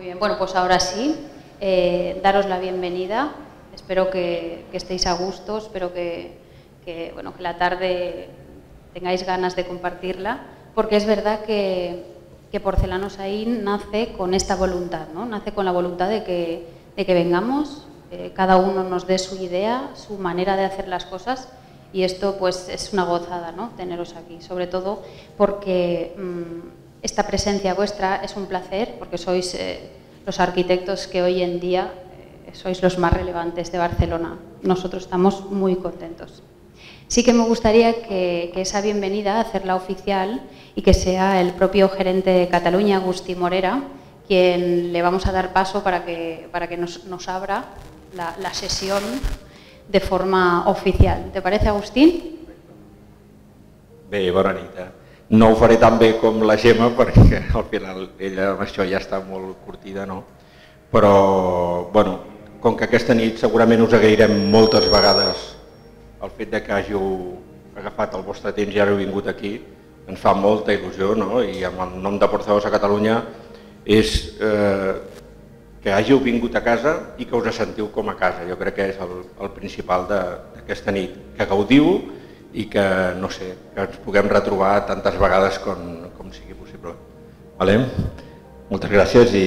Muy bien, bueno, pues ahora sí, eh, daros la bienvenida. Espero que, estéis a gusto, espero que, bueno, que la tarde tengáis ganas de compartirla, porque es verdad que, que Porcelanos ahí nace con esta voluntad, ¿no? nace con la voluntad de que, de que vengamos, eh, cada uno nos dé su idea, su manera de hacer las cosas y esto pues es una gozada ¿no? teneros aquí, sobre todo porque mm, esta presencia vuestra es un placer, porque sois eh, los arquitectos que hoy en día eh, sois los más relevantes de Barcelona. Nosotros estamos muy contentos. Sí que me gustaría que, esa bienvenida, hacerla oficial y que sea el propio gerente de Cataluña, Agustí Morera, quien le vamos a dar paso para que, para que nos, nos abra la, sesión de forma oficial. ¿Te parece, Agustín? Bé, bona. Eh? No ho faré tan bé com la Gemma perquè al final ella amb això ja està molt curtida, no? Però, bueno, com que aquesta nit segurament us agrairem moltes vegades el fet de que hàgiu agafat el vostre temps i ara heu vingut aquí ens fa molta il·lusió no? i amb el nom de Portavoz a Catalunya és eh, que hàgiu vingut a casa i que us sentiu com a casa. Jo crec que és el, el principal d'aquesta nit, que gaudiu i que, no sé, que ens puguem retrobar tantes vegades com, com sigui possible. Vale? Moltes gràcies i,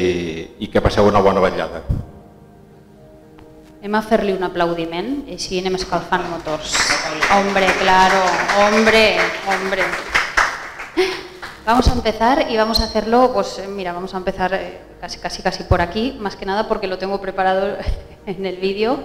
i que passeu una bona vetllada. Anem a fer-li un aplaudiment i així anem escalfant motors. Hombre, claro, hombre, hombre. Vamos a empezar y vamos a hacerlo, pues mira, vamos a empezar eh, casi, casi, casi por aquí, más que nada porque lo tengo preparado en el vídeo.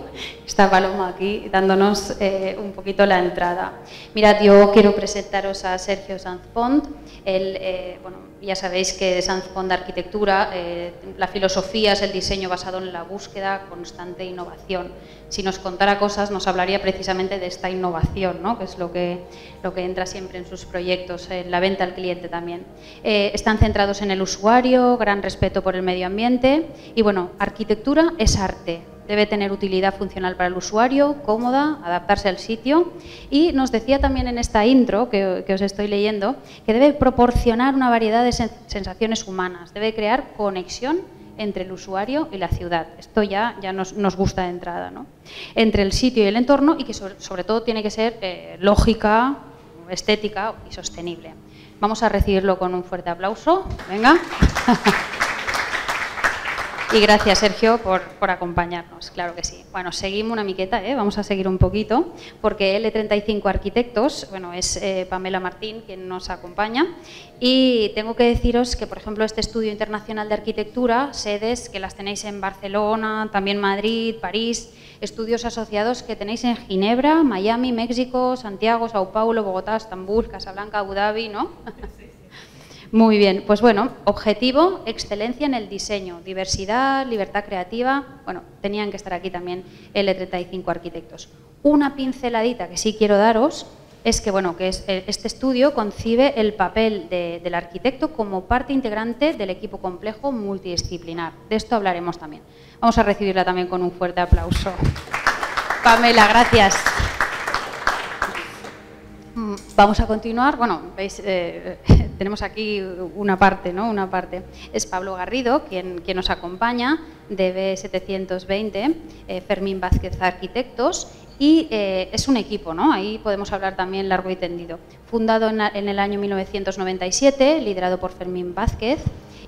Está Paloma aquí dándonos eh, un poquito la entrada. Mirad, yo quiero presentaros a Sergio Sanz Pont. Él, eh, bueno, ya sabéis que Sanz Pont de Arquitectura, eh, la filosofía es el diseño basado en la búsqueda constante de innovación. Si nos contara cosas, nos hablaría precisamente de esta innovación, ¿no? que es lo que, lo que entra siempre en sus proyectos, en la venta al cliente también. están centrados en el usuario, gran respeto por el medio ambiente y, bueno, arquitectura es arte debe tener utilidad funcional para el usuario, cómoda, adaptarse al sitio y nos decía también en esta intro que, os estoy leyendo que debe proporcionar una variedad de sensaciones humanas, debe crear conexión entre el usuario y la ciudad. Esto ya, ya nos, gusta de entrada, ¿no? Entre el sitio y el entorno y que sobre, todo tiene que ser eh, lógica, estética y sostenible. Vamos a recibirlo con un fuerte aplauso. Venga. Y gracias, Sergio, por, acompañarnos, claro que sí. Bueno, seguimos una miqueta, ¿eh? vamos a seguir un poquito, porque L35 Arquitectos, bueno, es eh, Pamela Martín quien nos acompaña, y tengo que deciros que, por ejemplo, este estudio internacional de arquitectura, sedes que las tenéis en Barcelona, también Madrid, París, estudios asociados que tenéis en Ginebra, Miami, México, Santiago, Sao Paulo, Bogotá, Estambul, Casablanca, Abu Dhabi, ¿no? Muy bien, pues bueno, objetivo, excelencia en el diseño, diversidad, libertad creativa, bueno, tenían que estar aquí también L35 arquitectos. Una pinceladita que sí quiero daros es que, bueno, que eh, este estudio concibe el papel del arquitecto como parte integrante del equipo complejo multidisciplinar. De esto hablaremos también. Vamos a recibirla también con un fuerte aplauso. Pamela, gracias. Vamos a continuar. Bueno, veis, eh, tenemos aquí una parte, ¿no? Una parte. Es Pablo Garrido quien, nos acompaña, de B720, eh, Fermín Vázquez Arquitectos, y eh, es un equipo, ¿no? Ahí podemos hablar también largo y tendido. Fundado en, en el año 1997, liderado por Fermín Vázquez,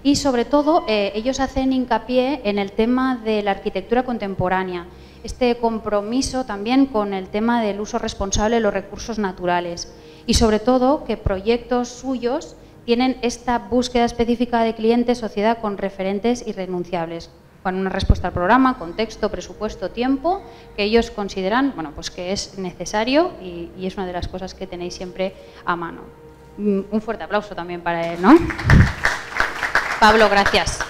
y sobre todo ellos hacen hincapié en el tema de la arquitectura contemporánea este compromiso también con el tema del uso responsable de los recursos naturales y sobre todo que proyectos suyos tienen esta búsqueda específica de cliente, sociedad con referentes irrenunciables, con una respuesta al programa, contexto, presupuesto, tiempo, que ellos consideran bueno, pues que es necesario y, es una de las cosas que tenéis siempre a mano. Mm, un fuerte aplauso también para él, ¿no? Pablo, gracias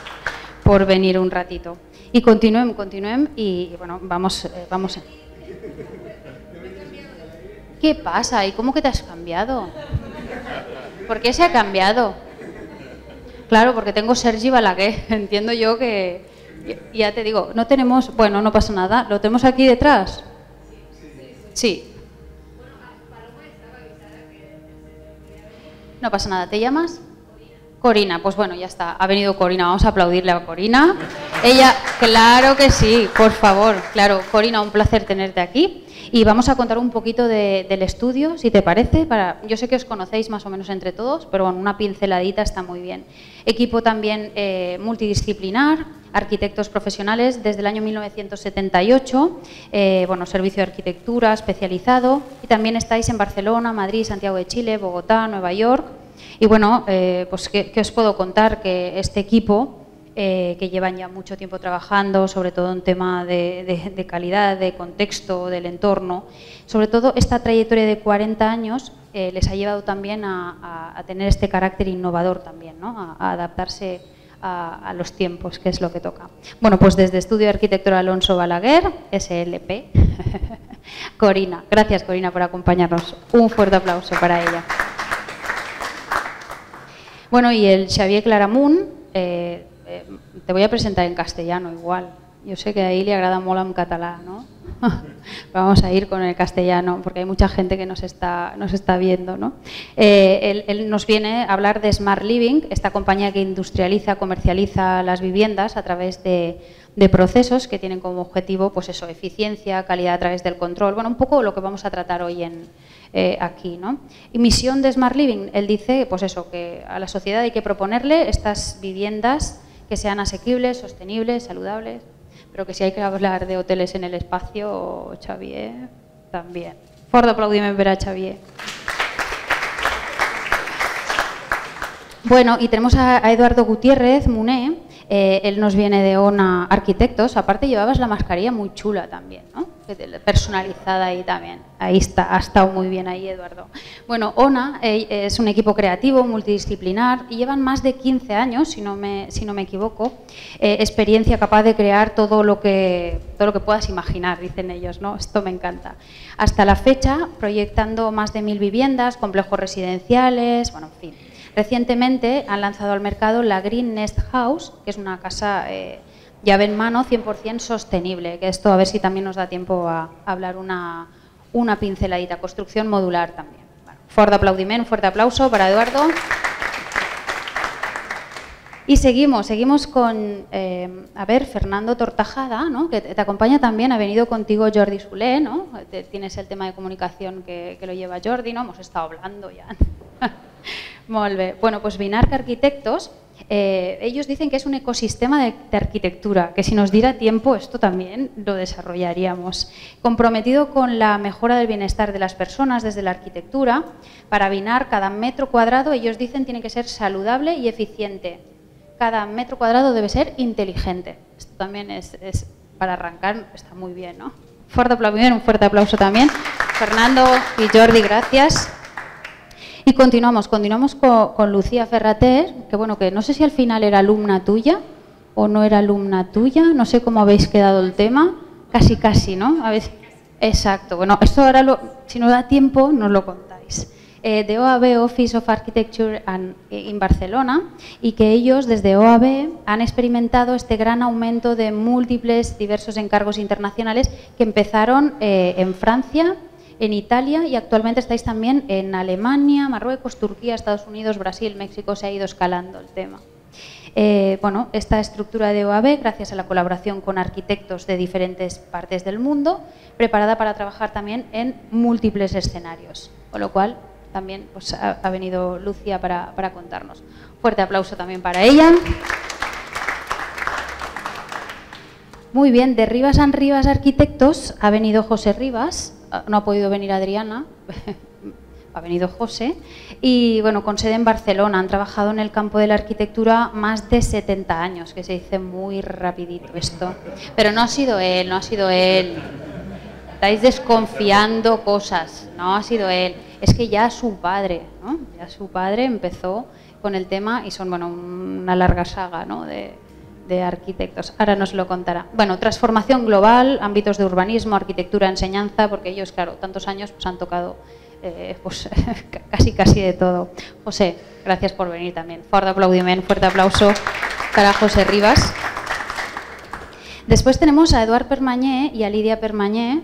por venir un ratito. Y continúen, continúen y, bueno, vamos, eh, vamos. ¿Qué pasa? ¿Y cómo que te has cambiado? ¿Por qué se ha cambiado? Claro, porque tengo Sergi Balaguer. Entiendo yo que, ya te digo, no tenemos, bueno, no pasa nada, ¿lo tenemos aquí detrás? Sí. No pasa nada, ¿te llamas? Corina, pues bueno, ya está, ha venido Corina, vamos a aplaudirle a Corina. Ella, claro que sí, por favor, claro, Corina, un placer tenerte aquí. Y vamos a contar un poquito del estudio, si te parece. Para, yo sé que os conocéis más o menos entre todos, pero bueno, una pinceladita está muy bien. Equipo también eh, multidisciplinar, arquitectos profesionales desde el año 1978, eh, bueno, servicio de arquitectura especializado. Y también estáis en Barcelona, Madrid, Santiago de Chile, Bogotá, Nueva York. Y bueno, eh, pues ¿qué, os puedo contar? Que este equipo eh, que llevan ya mucho tiempo trabajando, sobre todo en tema de, calidad, de contexto, del entorno. Sobre todo esta trayectoria de 40 años eh, les ha llevado también a, tener este carácter innovador también, ¿no? a, adaptarse a, los tiempos, que es lo que toca. Bueno, pues desde Estudio de Arquitectura Alonso Balaguer, SLP, Corina. Gracias Corina por acompañarnos. Un fuerte aplauso para ella. Bueno, y el Xavier Claramunt, eh, eh, te voy a presentar en castellano igual. Yo sé que a él le agrada mola en catalán, ¿no? Vamos a ir con el castellano porque hay mucha gente que nos está, nos está viendo. ¿no? Eh, él, nos viene a hablar de Smart Living, esta compañía que industrializa, comercializa las viviendas a través de, de, procesos que tienen como objetivo pues eso, eficiencia, calidad a través del control. Bueno, un poco lo que vamos a tratar hoy en, eh, aquí. ¿no? Y misión de Smart Living, él dice pues eso, que a la sociedad hay que proponerle estas viviendas que sean asequibles, sostenibles, saludables, pero que si hay que hablar de hoteles en el espacio, Xavier, también. Fort aplaudiment per a Xavier. Bueno, y tenemos a, Eduardo Gutiérrez Muné, eh, él nos viene de ONA Arquitectos, aparte llevabas la mascarilla muy chula también, ¿no? personalizada ahí también. Ahí está, ha estado muy bien ahí Eduardo. Bueno, ONA eh, es un equipo creativo, multidisciplinar, y llevan más de 15 años, si no me, si no me equivoco, eh, experiencia capaz de crear todo lo, que, todo lo que puedas imaginar, dicen ellos, ¿no? Esto me encanta. Hasta la fecha, proyectando más de mil viviendas, complejos residenciales, bueno, en fin Recientemente han lanzado al mercado la Green Nest House, que es una casa eh, llave en mano 100% sostenible, que esto a ver si también nos da tiempo a, hablar una, una, pinceladita, construcción modular también. fuerte aplaudiment, fuerte aplauso para Eduardo. Y seguimos, seguimos con, eh, a ver, Fernando Tortajada, ¿no? que te, acompaña también, ha venido contigo Jordi Sulé, ¿no? tienes el tema de comunicación que, que lo lleva Jordi, ¿no? hemos estado hablando ya. Bueno, pues Binarca Arquitectos, eh, ellos dicen que es un ecosistema de, arquitectura, que si nos diera tiempo esto también lo desarrollaríamos. Comprometido con la mejora del bienestar de las personas desde la arquitectura, para Binar cada metro cuadrado, ellos dicen, tiene que ser saludable y eficiente. Cada metro cuadrado debe ser inteligente. Esto también es, para arrancar, está muy bien, ¿no? Fuerte aplauso, un fuerte aplauso también. Fernando y Jordi, gracias. Y continuamos, continuamos con, Lucía Ferrater, que bueno, que no sé si al final era alumna tuya o no era alumna tuya, no sé cómo habéis quedado el tema, casi casi, ¿no? A veces, exacto, bueno, esto ahora lo, si nos da tiempo nos lo contáis. Eh, de OAB Office of Architecture en eh, Barcelona y que ellos desde OAB han experimentado este gran aumento de múltiples diversos encargos internacionales que empezaron eh, en Francia en Italia y actualmente estáis también en Alemania, Marruecos, Turquía, Estados Unidos, Brasil, México, se ha ido escalando el tema. Eh, bueno, esta estructura de OAB, gracias a la colaboración con arquitectos de diferentes partes del mundo, preparada para trabajar también en múltiples escenarios, con lo cual también pues, ha, venido Lucia para, para contarnos. Fuerte aplauso también para ella. Muy bien, de Rivas a Rivas Arquitectos ha venido José Rivas, no ha podido venir Adriana, ha venido José, y bueno, con sede en Barcelona, han trabajado en el campo de la arquitectura más de 70 años, que se dice muy rapidito esto, pero no ha sido él, no ha sido él, estáis desconfiando cosas, no ha sido él, es que ya su padre, ¿no? ya su padre empezó con el tema y son bueno, una larga saga ¿no? de, de arquitectos. Ahora nos lo contará. Bueno, transformación global, ámbitos de urbanismo, arquitectura, enseñanza, porque ellos, claro, tantos años pues, han tocado eh, pues, casi casi de todo. José, gracias por venir también. Fuerte aplaudiment, fuerte aplauso para José Rivas. Después tenemos a Eduard Permañé y a Lidia Permañé,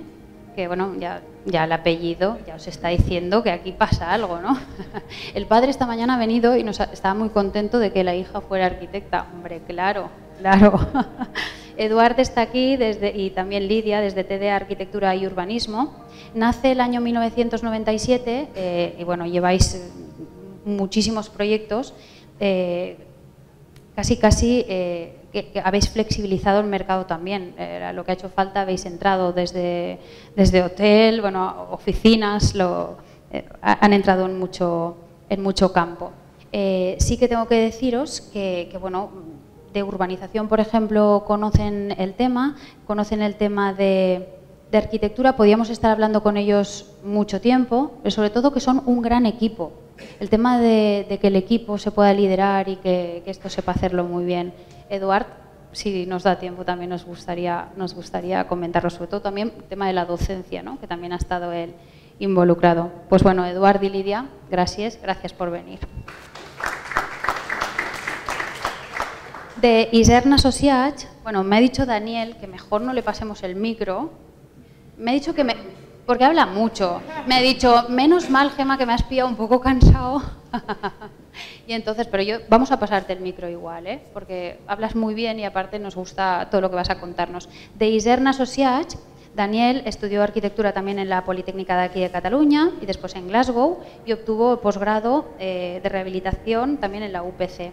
que bueno, ya, ya el apellido ya os está diciendo que aquí pasa algo, ¿no? El padre esta mañana ha venido y nos estaba muy contento de que la hija fuera arquitecta. Hombre, claro, claro. Eduard está aquí desde, y también Lidia desde TD Arquitectura y Urbanismo. Nace el año 1997 eh, y bueno, lleváis muchísimos proyectos. Eh, casi, casi eh, que, habéis flexibilizado el mercado también. lo que ha hecho falta, habéis entrado desde, desde hotel, bueno, oficinas, lo, han entrado en mucho, en mucho campo. sí que tengo que deciros que, que bueno, de urbanización, por ejemplo, conocen el tema, conocen el tema de, arquitectura, podíamos estar hablando con ellos mucho tiempo, pero sobre todo que son un gran equipo. El tema de, que el equipo se pueda liderar y que, esto sepa hacerlo muy bien. Eduard, si nos da tiempo, también nos gustaría, nos gustaría comentarlo, sobre todo también el tema de la docencia, ¿no? que también ha estado él involucrado. Pues bueno, Eduard y Lidia, gracias, gracias por venir. De Iserna Associats, bueno, me ha dicho Daniel que mejor no le pasemos el micro. Me ha dicho que me... porque habla mucho. Me ha dicho, menos mal, Gema, que me has pillado un poco cansado. y entonces, pero yo, vamos a pasarte el micro igual, ¿eh? porque hablas muy bien y aparte nos gusta todo lo que vas a contarnos. De Iserna Associats, Daniel estudió arquitectura también en la Politécnica de aquí de Cataluña y después en Glasgow y obtuvo posgrado eh, de rehabilitación también en la UPC.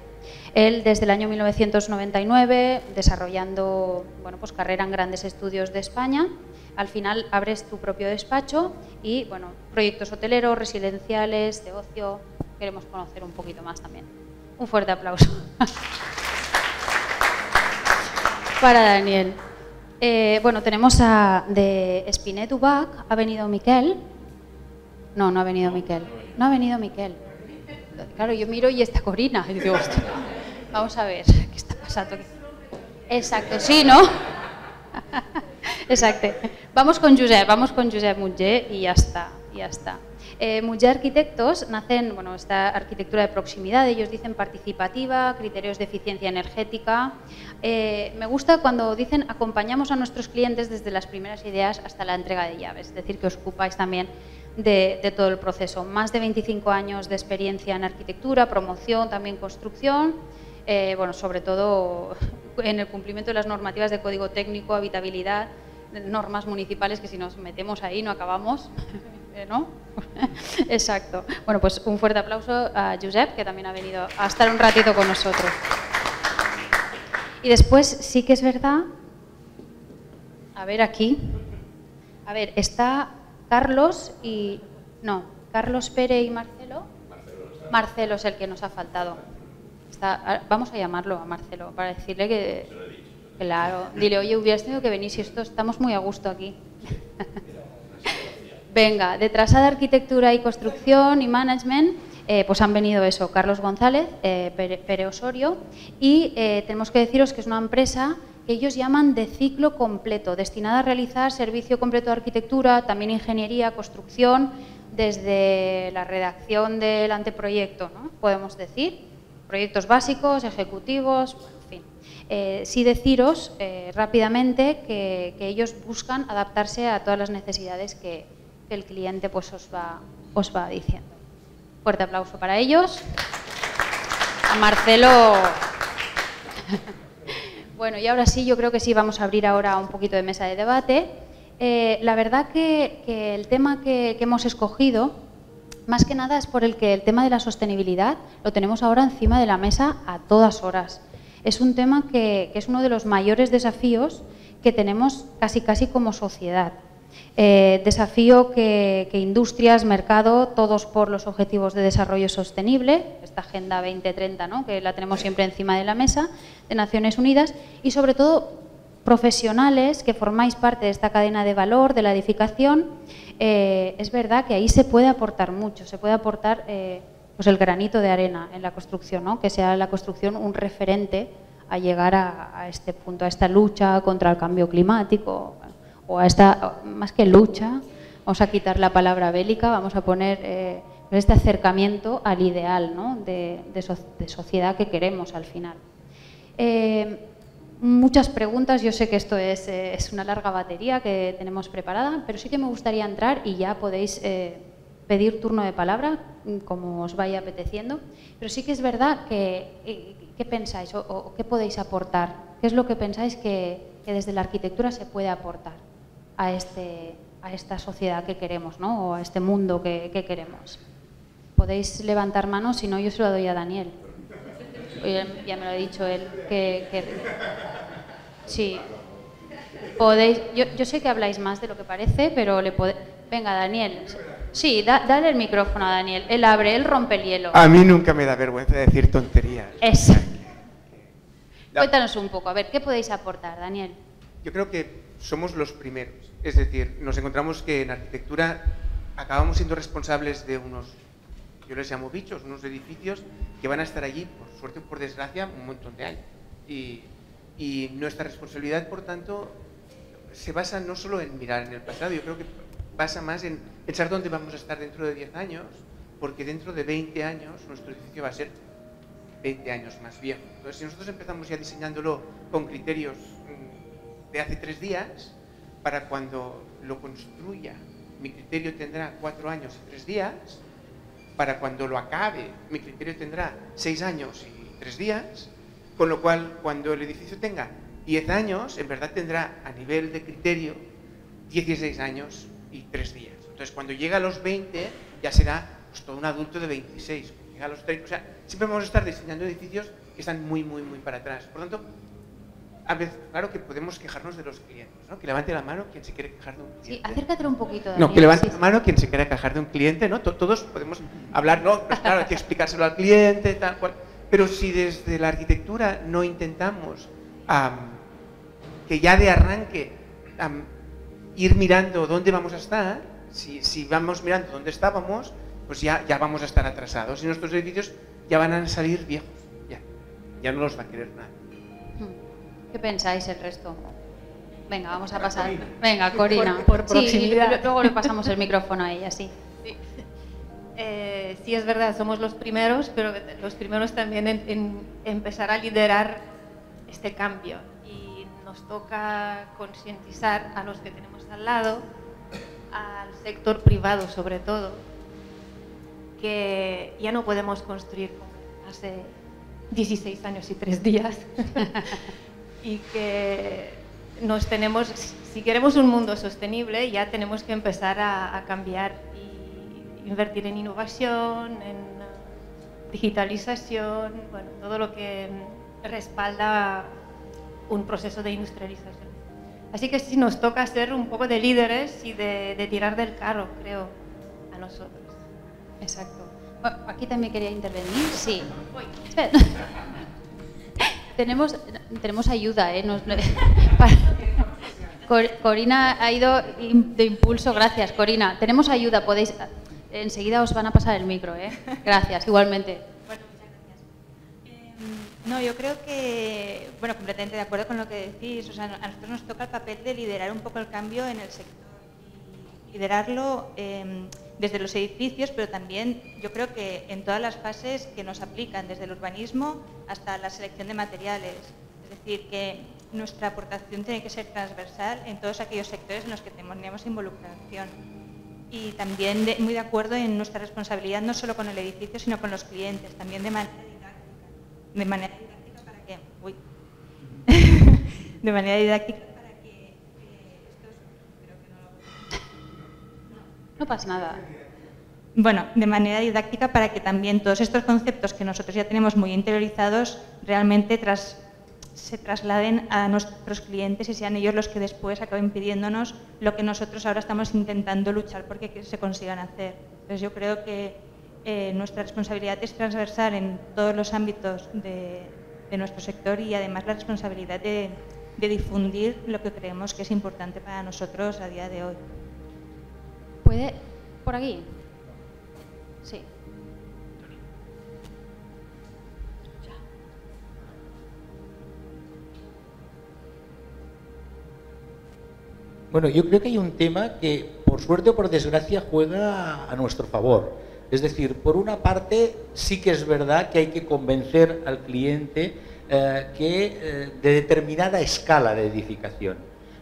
Él desde el año 1999 desarrollando bueno, pues carrera en grandes estudios de España. Al final abres tu propio despacho y bueno, proyectos hoteleros, residenciales, de ocio. Queremos conocer un poquito más también. Un fuerte aplauso para Daniel. Eh, bueno, tenemos a, de Spinet Ubac, ha venido Miquel. No, no ha venido Miquel. No ha venido Miquel. Claro, yo miro y está Corina. Y digo, vamos a ver, ¿qué está pasando? Exacto, sí, ¿no? Exacto. Vamos con Josep, vamos con Josep Mutger y ya está, ya está. Eh, Arquitectos nacen, bueno, esta arquitectura de proximidad, ellos dicen participativa, criterios de eficiencia energética. Eh, me gusta cuando dicen acompañamos a nuestros clientes desde las primeras ideas hasta la entrega de llaves, es decir, que os ocupáis también de, todo el proceso. Más de 25 años de experiencia en arquitectura, promoción, también construcción, eh, bueno, sobre todo en el cumplimiento de las normativas de código técnico, habitabilidad, normas municipales que si nos metemos ahí no acabamos. Eh, ¿no? Exacto. Bueno, pues un fuerte aplauso a Josep, que también ha venido a estar un ratito con nosotros. Y después sí que es verdad, a ver aquí, a ver, está Carlos y, no, Carlos Pérez y Marcelo. Marcelo, es el que nos ha faltado. vamos a llamarlo a Marcelo para decirle que, claro, dile, oye, hubieras tenido que venir si esto estamos muy a gusto aquí. Venga, de Arquitectura y Construcción y Management, eh, pues han venido eso, Carlos González, eh, Pere, Osorio, y eh, tenemos que deciros que es una empresa que ellos llaman de ciclo completo, destinada a realizar servicio completo de arquitectura, también ingeniería, construcción, desde la redacción del anteproyecto, ¿no? podemos decir, proyectos básicos, ejecutivos, en fin. sí deciros rápidamente que ellos buscan adaptarse a todas las necesidades que, el cliente pues os va, os va diciendo. Fuerte aplauso para ellos. A Marcelo. bueno, y ahora sí, yo creo que sí, vamos a abrir ahora un poquito de mesa de debate. Eh, la verdad que, el tema que, hemos escogido, más que nada es por el que el tema de la sostenibilidad lo tenemos ahora encima de la mesa a todas horas. Es un tema que, que es uno de los mayores desafíos que tenemos casi casi como sociedad. Eh, desafío que, industrias, mercado, todos por los objetivos de desarrollo sostenible, esta Agenda 2030, ¿no? que la tenemos siempre encima de la mesa, de Naciones Unidas, y sobre todo profesionales que formáis parte de esta cadena de valor, de la edificación, eh, es verdad que ahí se puede aportar mucho, se puede aportar eh, pues el granito de arena en la construcción, ¿no? que sea la construcción un referente a llegar a este punto, a esta lucha contra el cambio climático, o a esta, más que lucha, vamos a quitar la palabra bélica, vamos a poner eh, este acercamiento al ideal de, sociedad que queremos al final. Eh, muchas preguntas. Yo sé que esto es, eh, es, una larga batería que tenemos preparada, pero sí que me gustaría entrar y ya podéis pedir turno de palabra mm, como os vaya apeteciendo. Pero sí que es verdad que, ¿qué pensáis o, qué podéis aportar? ¿Qué es lo que pensáis que desde la arquitectura se puede aportar a, este, a esta sociedad que queremos ¿no? o a este mundo que, que queremos? Podéis levantar manos, si no yo se lo doy a Daniel. Ya me lo ha dicho él. Que, que sí. Podéis, yo, yo, sé que habláis más de lo que parece, pero le podéis... Venga, Daniel. Sí, da, dale el micrófono a Daniel. Él abre, él rompe el hielo. A mí nunca me da vergüenza decir tonterías. Es. Cuéntanos un poco, a ver, ¿qué podéis aportar, Daniel? Yo creo que somos los primeros. Es decir, nos encontramos que en arquitectura acabamos siendo responsables de unos, yo les llamo bichos, unos edificios que van a estar allí, por suerte o por desgracia, un montón de años. Y, nuestra responsabilidad, por tanto, se basa no solo en mirar en el pasado, yo creo que basa más en pensar dónde vamos a estar dentro de 10 años, porque dentro de 20 años nuestro edificio va a ser 20 años más viejo. Entonces, si nosotros empezamos ya diseñándolo con criterios de hace tres días, para cuando lo construya, mi criterio tendrá cuatro años y tres días, para cuando lo acabe, mi criterio tendrá seis años y tres días, con lo cual cuando el edificio tenga 10 años, en verdad tendrá a nivel de criterio 16 años y tres días. Entonces cuando llega a los 20 ya será pues, todo un adulto de 26. Cuando llega a los 30, o sea, siempre vamos a estar diseñando edificios que están muy, muy, muy para atrás. Por lo tanto, a veces, claro que podemos quejarnos de los clientes, ¿no? Que levante la mano quien se quiere quejar de un cliente. Sí, acércate un poquito. Daniel, no, que levante sí, la mano quien se quiera quejar de un cliente, ¿no? Todos podemos hablar, no, pues claro, hay que explicárselo al cliente, tal cual. Pero si desde la arquitectura no intentamos um, que ya de arranque um, ir mirando dónde vamos a estar, si, si, vamos mirando dónde estábamos, pues ya, ya vamos a estar atrasados y nuestros edificios ya van a salir viejos, ya, ya no los va a querer nadie. ¿Qué pensáis el resto? Venga, vamos a pasar. Venga, Corina. Por, por proximidad. Sí, luego le pasamos el micrófono a ella, sí. Sí. Eh, sí, es verdad, somos los primeros, pero los primeros también en, en, empezar a liderar este cambio. Y nos toca concientizar a los que tenemos al lado, al sector privado sobre todo, que ya no podemos construir como hace 16 años y 3 días. y que nos tenemos, si queremos un mundo sostenible, ya tenemos que empezar a, a cambiar y invertir en innovación, en uh, digitalización, bueno, todo lo que respalda un proceso de industrialización. Así que sí nos toca ser un poco de líderes y de, de tirar del carro, creo, a nosotros. Exacto. Bueno, aquí también quería intervenir. Sí. tenemos, tenemos ayuda, ¿eh? Nos, Corina ha ido de impulso, gracias Corina. Tenemos ayuda, podéis, enseguida os van a pasar el micro, ¿eh? Gracias, igualmente. Bueno, muchas gracias. Eh, no, yo creo que, bueno, completamente de acuerdo con lo que decís, o sea, a nosotros nos toca el papel de liderar un poco el cambio en el sector y liderarlo eh, desde los edificios, pero también yo creo que en todas las fases que nos aplican, desde el urbanismo hasta la selección de materiales. Es decir, que nuestra aportación tiene que ser transversal en todos aquellos sectores en los que tenemos involucración. Y también muy de acuerdo en nuestra responsabilidad no solo con el edificio, sino con los clientes, también de manera didáctica. De manera didáctica para que... Uy. de manera didáctica No pasa nada. Bueno, de manera didáctica para que también todos estos conceptos que nosotros ya tenemos muy interiorizados realmente se trasladen a nuestros clientes y sean ellos los que después acaben pidiéndonos lo que nosotros ahora estamos intentando luchar porque se consigan hacer. Entonces yo creo que eh, nuestra responsabilidad es transversal en todos los ámbitos de, nuestro sector y además la responsabilidad de difundir lo que creemos que es importante para nosotros a día de hoy. ¿Puede por aquí? Sí. Bueno, yo creo que hay un tema que, por suerte o por desgracia, juega a nuestro favor. Es decir, por una parte, sí que es verdad que hay que convencer al cliente eh, que eh, de determinada escala de edificación.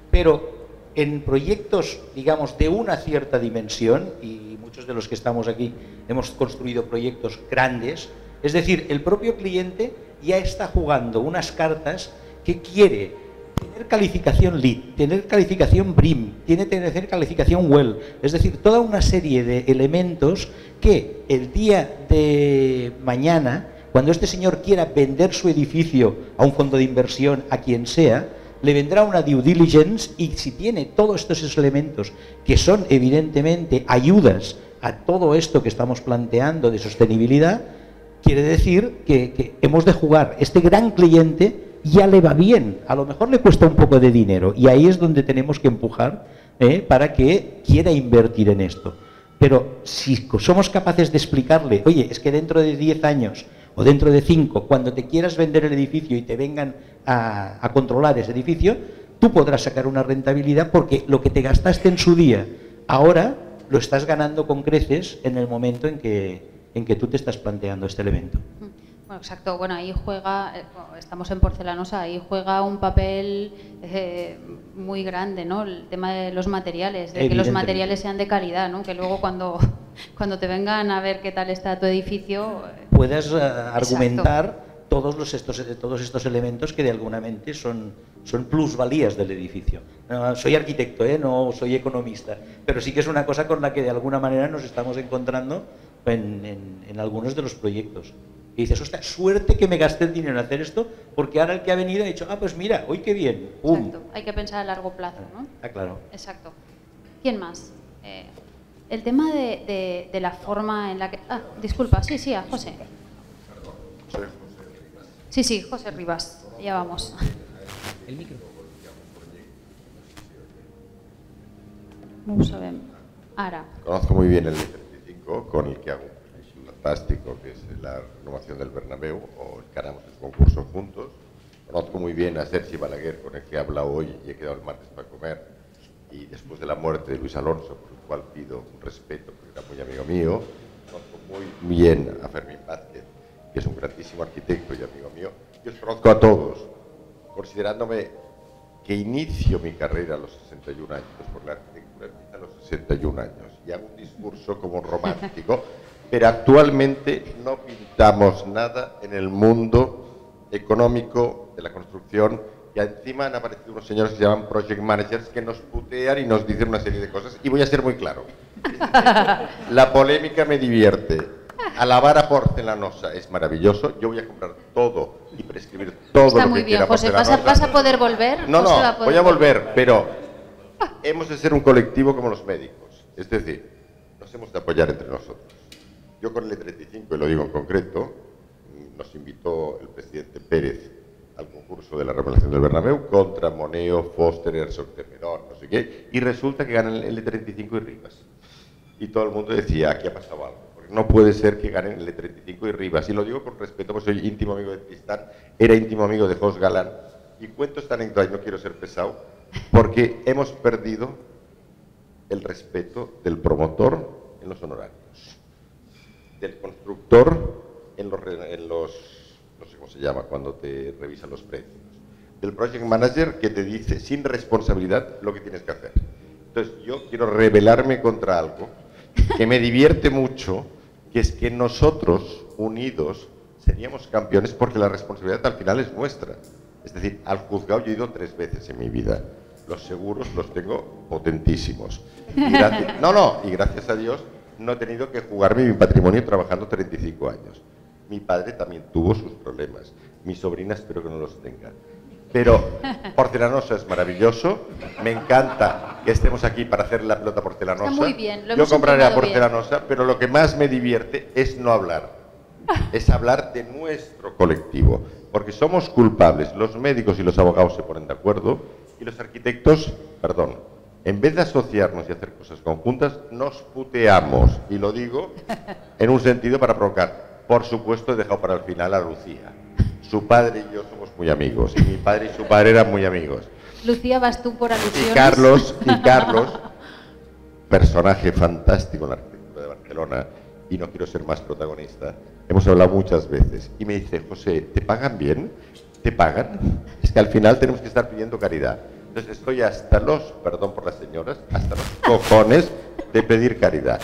Pero en proyectos, digamos, de una cierta dimensión, y muchos de los que estamos aquí hemos construido proyectos grandes, es decir, el propio cliente ya está jugando unas cartas que quiere tener calificación LEED, tener calificación BRIM, tiene que tener calificación WELL, es decir, toda una serie de elementos que el día de mañana, cuando este señor quiera vender su edificio a un fondo de inversión, a quien sea, le vendrá una due diligence y si tiene todos estos elementos que son evidentemente ayudas a todo esto que estamos planteando de sostenibilidad, quiere decir que, hemos de jugar este gran cliente ya le va bien, a lo mejor le cuesta un poco de dinero y ahí es donde tenemos que empujar ¿eh? para que quiera invertir en esto. Pero si somos capaces de explicarle, oye, es que dentro de 10 años o dentro de 5, cuando te quieras vender el edificio y te vengan a, controlar ese edificio, tú podrás sacar una rentabilidad porque lo que te gastaste en su día, ahora lo estás ganando con creces en el momento en que, en que tú te estás planteando este elemento. Bueno, exacto. Bueno, ahí juega, eh, estamos en porcelanosa, ahí juega un papel eh, muy grande, ¿no? El tema de los materiales, de que los materiales sean de calidad, ¿no? Que luego cuando, cuando te vengan a ver qué tal está tu edificio... Eh, Puedes uh, argumentar todos, los estos, todos estos elementos que de alguna mente son, son plusvalías del edificio. Soy arquitecto, ¿eh? no soy economista, pero sí que es una cosa con la que de alguna manera nos estamos encontrando en, en, en algunos de los proyectos. Y dices, ostras, suerte que me gasté el dinero en hacer esto, porque ahora el que ha venido ha dicho, ah, pues mira, hoy qué bien. ¡pum! Exacto, hay que pensar a largo plazo, ¿no? Ah, claro. Exacto. ¿Quién más? Eh, el tema de, de, de, la forma en la que... Ah, disculpa, sí, sí, a José. Sí, sí, José Rivas, ya vamos. El micro. No sabemos. Ara. Conozco muy bien el 35 con el que hago fantástico que es la renovación del Bernabéu, o ganamos el concurso juntos. Conozco muy bien a Sergi Balaguer, con el que he hablado hoy y he quedado el martes para comer, y después de la muerte de Luis Alonso, por el cual pido un respeto, porque era muy amigo mío. Conozco muy bien a Fermín Vázquez, que es un grandísimo arquitecto y amigo mío. Y os conozco a todos, considerándome que inicio mi carrera a los 61 años, por la arquitectura a los 61 años, y hago un discurso como romántico, pero actualmente no pintamos nada en el mundo económico de la construcción y encima han aparecido unos señores que se llaman project managers que nos putean y nos dicen una serie de cosas y voy a ser muy claro. La polémica me divierte. Alabar a porcelanosa es maravilloso. Yo voy a comprar todo y prescribir todo Está lo muy que bien, quiera José. ¿Vas a. ¿Vas a poder volver? No, no, va a voy a volver, pero hemos de ser un colectivo como los médicos. Es decir, nos hemos de apoyar entre nosotros. Yo con el E35, y lo digo en concreto, nos invitó el presidente Pérez al concurso de la remodelación del Bernabéu contra Moneo, Foster, Herzog, Temerón, no sé qué, y resulta que ganan el E35 y Rivas. Y todo el mundo decía, aquí ha pasado algo. Porque no puede ser que ganen el E35 y Rivas. Y lo digo con respeto, porque soy íntimo amigo de Tristán, era íntimo amigo de Jos Galán. Y cuento esta anécdota, no quiero ser pesado, porque hemos perdido el respeto del promotor en los honorarios del constructor en los, en los, no sé cómo se llama, cuando te revisan los precios, del project manager que te dice sin responsabilidad lo que tienes que hacer. Entonces yo quiero rebelarme contra algo que me divierte mucho, que es que nosotros, unidos, seríamos campeones porque la responsabilidad al final es nuestra. Es decir, al juzgado yo he ido tres veces en mi vida. Los seguros los tengo potentísimos. Y gracias, no, no, y gracias a Dios no he tenido que jugarme mi patrimonio trabajando 35 años. Mi padre también tuvo sus problemas. Mi sobrina espero que no los tenga. Pero porcelanosa es maravilloso. Me encanta que estemos aquí para hacer la pelota porcelanosa. Está muy bien, lo Yo compraré bien. porcelanosa, pero lo que más me divierte es no hablar. Es hablar de nuestro colectivo. Porque somos culpables. Los médicos y los abogados se ponen de acuerdo y los arquitectos, perdón, en vez de asociarnos y hacer cosas conjuntas, nos puteamos. Y lo digo en un sentido para provocar. Por supuesto, he dejado para el final a Lucía. Su padre y yo somos muy amigos. Y mi padre y su padre eran muy amigos. Lucía, vas tú por alusiones. Y Carlos, y Carlos, personaje fantástico en la arquitectura de Barcelona, y no quiero ser más protagonista, hemos hablado muchas veces. Y me dice, José, ¿te pagan bien? te pagan. Es que al final tenemos que estar pidiendo caridad. Entonces estoy hasta los, perdón por las señoras, hasta los cojones de pedir caridad.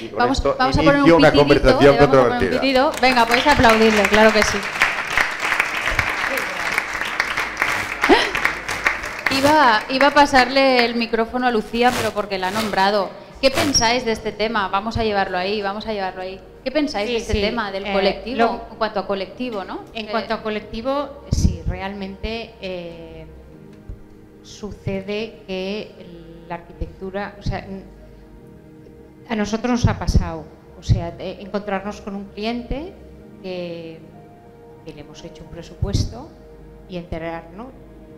Y con Vamos, esto vamos a poner un inicio una conversación un controvertida. Venga, podéis aplaudirle, claro que sí. Iba, iba a pasarle el micrófono a Lucía, pero porque la ha nombrado. ¿Qué pensáis de este tema? Vamos a llevarlo ahí, vamos a llevarlo ahí. ¿Qué pensáis Sí, de este sí, tema, del eh, colectivo, lo- en cuanto a colectivo, no? En Eh, cuanto a colectivo, sí, realmente eh, sucede que la arquitectura, o sea, a nosotros nos ha pasado, o sea, encontrarnos con un cliente que, que le hemos hecho un presupuesto y enterarnos,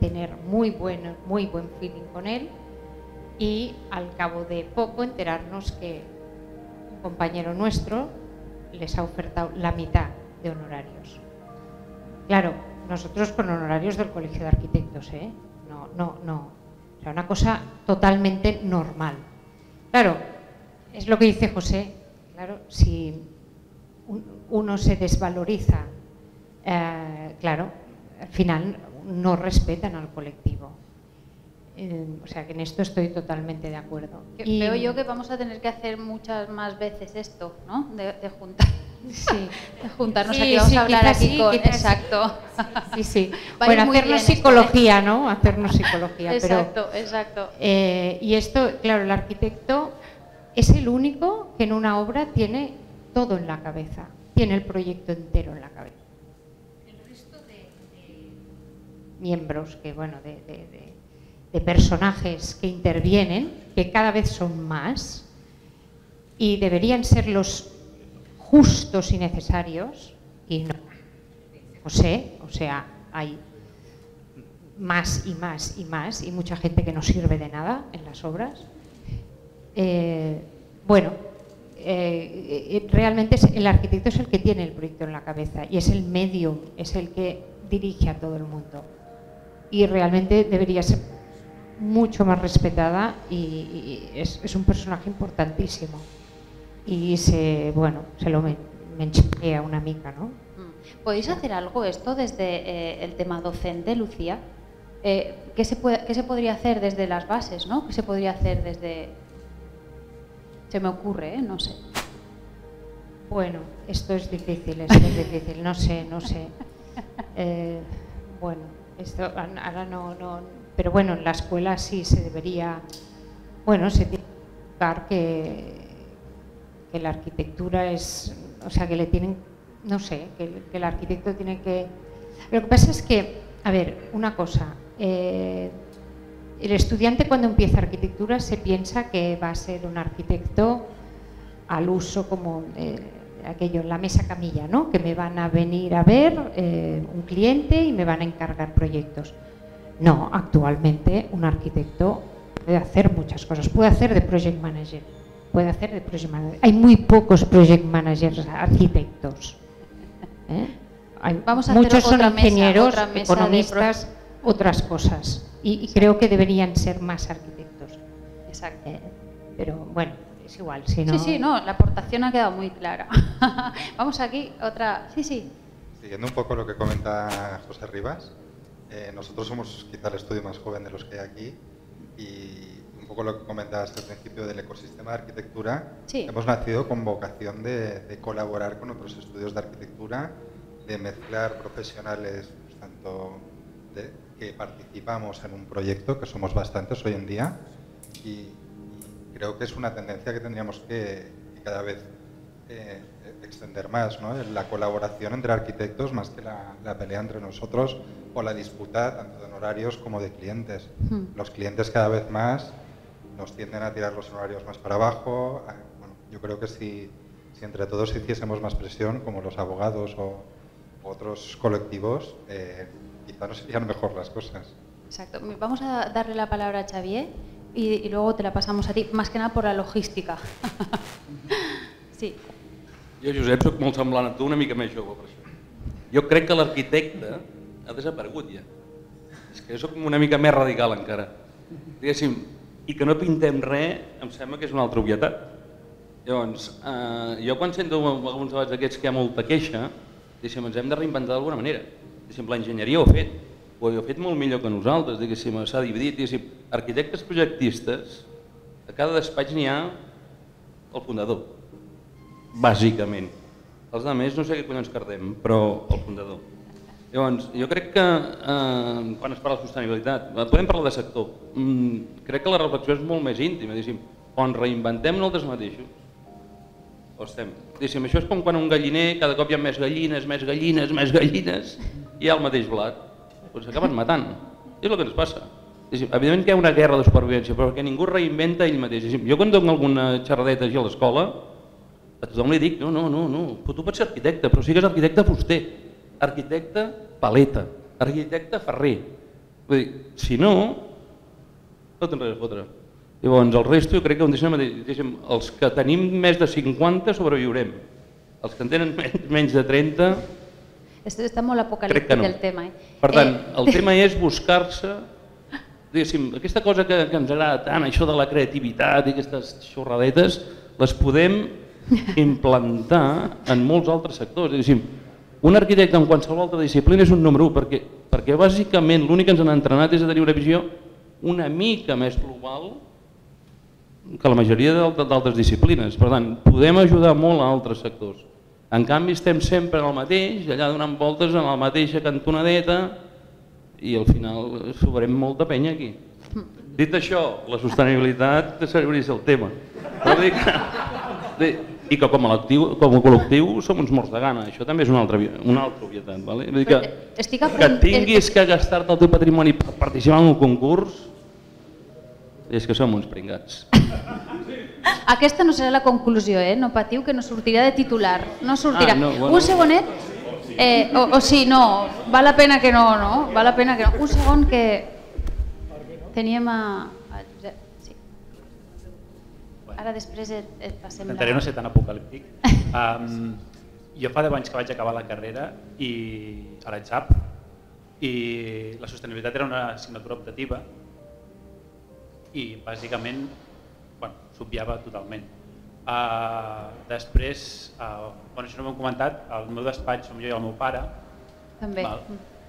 tener muy buen, muy buen feeling con él y al cabo de poco enterarnos que un compañero nuestro les ha ofertado la mitad de honorarios. Claro, nosotros con honorarios del Colegio de Arquitectos, ¿eh? No, no, no. O sea, una cosa totalmente normal. Claro, es lo que dice José. Claro, si un- uno se desvaloriza, eh, claro, al final no respetan al colectivo. Eh, o sea, que en esto estoy totalmente de acuerdo. Y- Veo yo que vamos a tener que hacer muchas más veces esto, ¿no? De, de juntar. Sí. Juntarnos Sí, aquí, vamos sí, a hablar aquí sí, con... quizás sí. Exacto. Sí, sí. Bueno, hacernos ¿eh? psicología, ¿no? Hacernos psicología. pero, Exacto, exacto. eh, y esto, claro, el arquitecto es el único que en una obra tiene todo en la cabeza, tiene el proyecto entero en la cabeza. El resto de, de miembros, que bueno, de, de- de- de personajes que intervienen, que cada vez son más, y deberían ser los justos y necesarios, y no. José, o sea, hay más y más y más, y mucha gente que no sirve de nada en las obras. Eh, bueno, eh, eh, realmente el arquitecto es el que tiene el proyecto en la cabeza y es el medio, es el que dirige a todo el mundo. Y realmente debería ser mucho más respetada y, es un personaje importantísimo. Y se, bueno, se lo men- menchea una mica, ¿no? Mm. ¿Podéis hacer algo esto desde eh, el tema docente, Lucía? Eh, ¿qué, se puede- qué se podría hacer desde las bases, no? ¿Qué se podría hacer desde...? Se me ocurre, ¿eh? No sé. Bueno, esto es difícil, esto es difícil, no sé, no sé. Eh, bueno, esto ahora no, no, pero bueno, en la escuela sí se debería, bueno, se tiene que que, que la arquitectura es, o sea, que le tienen, no sé, que, el- arquitecto tiene que... Lo que pasa es que, a ver, una cosa, eh, el estudiante cuando empieza arquitectura se piensa que va a ser un arquitecto al uso como eh, aquello, la mesa camilla, ¿no? que me van a venir a ver eh, un cliente y me van a encargar proyectos. No, actualmente un arquitecto puede hacer muchas cosas, puede hacer de project manager, puede hacer de project manager. Hay muy pocos project managers arquitectos. ¿eh? Hay- Vamos a hacer muchos son otra mesa, ingenieros, otra mesa de pro- economistas, otras cosas. Y, y creo que deberían ser más arquitectos. Exacto. Eh, pero bueno, es igual. Si no, Sí, sí, no, la aportación ha quedado muy clara. Vamos aquí, otra... Sí, sí. Siguiendo un poco lo que comenta José Rivas, eh, nosotros somos quizá el estudio más joven de los que hay aquí y poco lo que comentabas al principio del ecosistema de arquitectura, Sí. hemos nacido con vocación de, de colaborar con otros estudios de arquitectura, de mezclar profesionales pues, tanto de- que participamos en un proyecto, que somos bastantes hoy en día, y, y creo que es una tendencia que tendríamos que, que cada vez eh, extender más, ¿no? la colaboración entre arquitectos más que la, la pelea entre nosotros o la disputa tanto de honorarios como de clientes. Hmm. Los clientes cada vez más nos tienden a tirar los honorarios más para abajo. Ah, bueno, yo creo que si, si entre todos hiciésemos más presión, como los abogados o otros colectivos, eh, quizá nos irían mejor las cosas. Exacto. Vamos a darle la palabra a Xavier y, y luego te la pasamos a ti, más que nada por la logística. sí. Jo, Josep, soc molt semblant a tu, una mica més jove per això. Jo crec que l'arquitecte ha desaparegut ja. És que jo soc una mica més radical encara. Diguéssim, i que no pintem res, em sembla que és una altra obvietat. Llavors, eh, jo quan sento alguns debats d'aquests que hi ha molta queixa, diguéssim, ens hem de reinventar d'alguna manera. diguéssim, l'enginyeria ho ha fet, ho ha fet molt millor que nosaltres, diguéssim, s'ha dividit, diguéssim, arquitectes projectistes, a cada despatx n'hi ha el fundador, bàsicament. Els altres no sé què collons cardem, però el fundador. Llavors, jo crec que eh, quan es parla de sostenibilitat, podem parlar de sector, mm, crec que la reflexió és molt més íntima, diguéssim, on reinventem nosaltres mateixos, o estem. Diguéssim, això és com quan un galliner, cada cop hi ha més gallines, més gallines, més gallines, i hi ha el mateix blat. Doncs s'acaben matant. És el que ens passa. Diguéssim, evidentment que hi ha una guerra de supervivència, però perquè ningú reinventa ell mateix. Diguéssim, jo quan dono alguna xerradeta així a l'escola, a tothom li dic, no, no, no, no, tu pots ser arquitecte, però sigues arquitecte fuster, arquitecte paleta, arquitecte ferrer. Vull dir, si no, no tens res a fotre. Llavors, el resto jo crec que diguéssim, els que tenim més de 50 sobreviurem. Els que en tenen menys de 30... Esto està molt apocalíptic no. el tema. Eh? Per tant, eh... el tema és buscar-se aquesta cosa que, que ens agrada tant, això de la creativitat i aquestes xorradetes, les podem implantar en molts altres sectors. Diguéssim, un arquitecte en qualsevol altra disciplina és un número 1, perquè, perquè bàsicament l'únic que ens han entrenat és a tenir una visió una mica més global que la majoria d'altres disciplines. Per tant, podem ajudar molt a altres sectors. En canvi, estem sempre en el mateix, allà donant voltes en la mateixa cantonadeta i al final sobrem molta penya aquí. Dit això, la sostenibilitat seria el tema. Però dic, i que com a, com a col·lectiu som uns morts de gana, això també és una altra, una altra obvietat. Vale? Vull dir que, Estic que tinguis que gastar-te el teu patrimoni per participar en un concurs, és que som uns pringats. Aquesta no serà la conclusió, eh? no patiu, que no sortirà de titular. No sortirà. Ah, no, bueno. Un segonet, eh, o, o sí, no, val la pena que no, no? Val la pena que no. Un segon que teníem a. Ara després et, et passem Intentaré la... no ser tan apocalíptic. Um, jo fa 10 anys que vaig acabar la carrera i a l'ETSAP i la sostenibilitat era una assignatura optativa i bàsicament bueno, s'obviava totalment. Uh, després, uh, bueno, això no m'ho comentat, el meu despatx som jo i el meu pare. També. Val?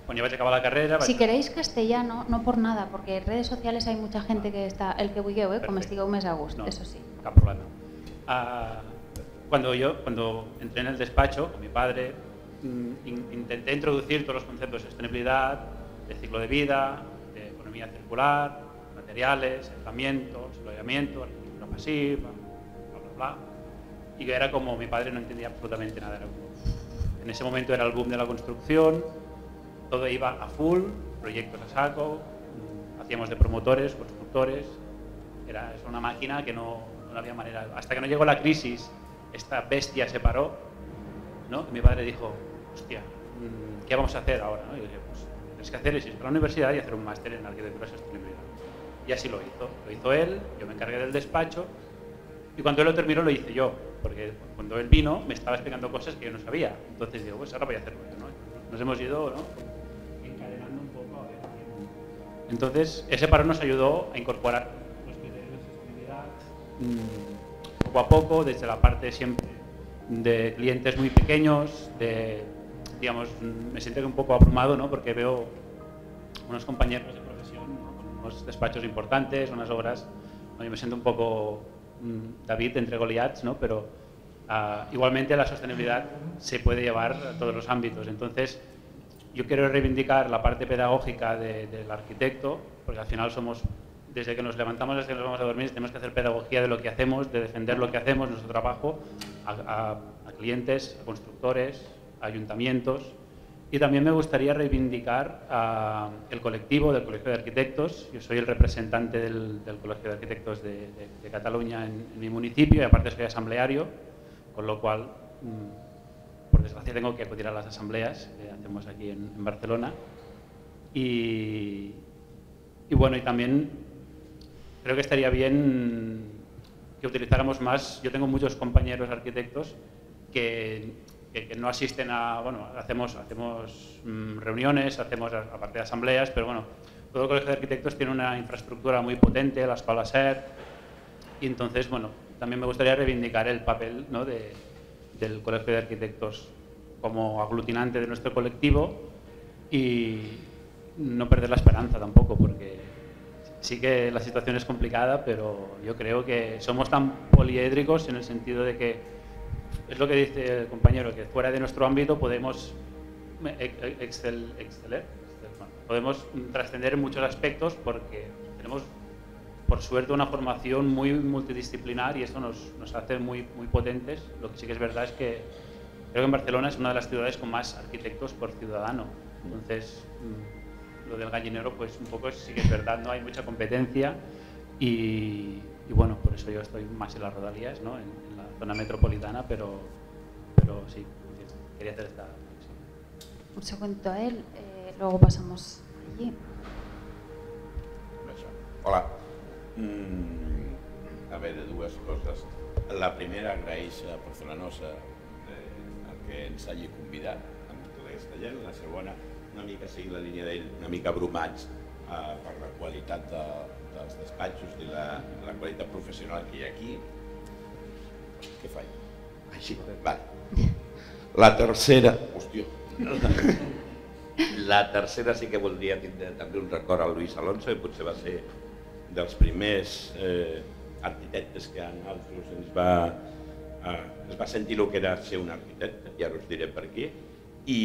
Quan jo vaig acabar la carrera... Vaig... Si queréis castellano, no por nada, porque en redes sociales hay mucha gente que está, el que vulgueu, eh, com estigueu més a gust, no, eso sí. Uh, cuando yo, cuando entré en el despacho con mi padre, mm, in, intenté introducir todos los conceptos de sostenibilidad, de ciclo de vida, de economía circular, materiales, aislamiento, soleamiento, arquitectura pasiva, bla, bla, bla. Y que era como mi padre no entendía absolutamente nada. En ese momento era el boom de la construcción, todo iba a full, proyectos a saco, mm, hacíamos de promotores, constructores, era una máquina que no, no había manera. Hasta que no llegó la crisis, esta bestia se paró, ¿no? Y mi padre dijo, hostia, ¿qué vamos a hacer ahora? ¿no? Y yo dije, pues tienes que hacer es ir a la universidad y hacer un máster en arquitectura sostenibilidad. Y así lo hizo. Lo hizo él, yo me encargué del despacho y cuando él lo terminó lo hice yo, porque cuando él vino me estaba explicando cosas que yo no sabía. Entonces digo, pues ahora voy a hacerlo yo. ¿no? Nos hemos ido ¿no? Entonces ese paro nos ayudó a incorporar poco a poco, desde la parte siempre de clientes muy pequeños, de, digamos, me siento un poco abrumado ¿no? porque veo unos compañeros de unos despachos importantes, unas obras. Yo me siento un poco mm, David entre Goliaths, ¿no? pero uh, igualmente la sostenibilidad se puede llevar a todos los ámbitos. Entonces, yo quiero reivindicar la parte pedagógica de, del arquitecto, porque al final somos, desde que nos levantamos hasta que nos vamos a dormir, tenemos que hacer pedagogía de lo que hacemos, de defender lo que hacemos, nuestro trabajo, a, clientes, a constructores, a ayuntamientos, y también me gustaría reivindicar uh, el colectivo del Colegio de Arquitectos. Yo soy el representante del, Colegio de Arquitectos de, Cataluña en, mi municipio y aparte soy asambleario, con lo cual, mmm, por desgracia, tengo que acudir a las asambleas que hacemos aquí en, Barcelona. Y, bueno, y también creo que estaría bien que utilizáramos más, yo tengo muchos compañeros arquitectos que no asisten a, bueno, hacemos, hacemos mmm, reuniones, hacemos aparte de asambleas, pero bueno, todo el Colegio de Arquitectos tiene una infraestructura muy potente, la Escuela SER, y entonces, bueno, también me gustaría reivindicar el papel ¿no? de, del Colegio de Arquitectos como aglutinante de nuestro colectivo y no perder la esperanza tampoco, porque sí que la situación es complicada, pero yo creo que somos tan poliédricos en el sentido de que, es lo que dice el compañero, que fuera de nuestro ámbito podemos e-, e-, excel, exceler, podemos trascender en muchos aspectos porque tenemos, por suerte, una formación muy multidisciplinar y esto nos, hace muy, potentes. Lo que sí que es verdad es que creo que Barcelona es una de las ciudades con más arquitectos por ciudadano. Entonces, mm, lo del gallinero, pues un poco sí que es verdad, no hay mucha competencia y, bueno, por eso yo estoy más en las rodalías, ¿no? en, la zona metropolitana, pero, pero sí, quería hacer esta un segundo a él, eh, luego pasamos allí. Hola. Mm, a veure, dues coses. La primera, agraeix a Porcelanosa eh, el que ens hagi convidat amb tota aquesta gent. La segona, una mica seguir la línia d'ell, una mica abrumats eh, per la qualitat de, dels despatxos i la, la qualitat professional que hi ha aquí. Què faig? Així, vale. La tercera, hòstia, la tercera sí que voldria tindre també un record al Luis Alonso, i potser va ser dels primers eh, arquitectes que a nosaltres ens va, eh, es va sentir el que era ser un arquitecte, ja us diré per què, i,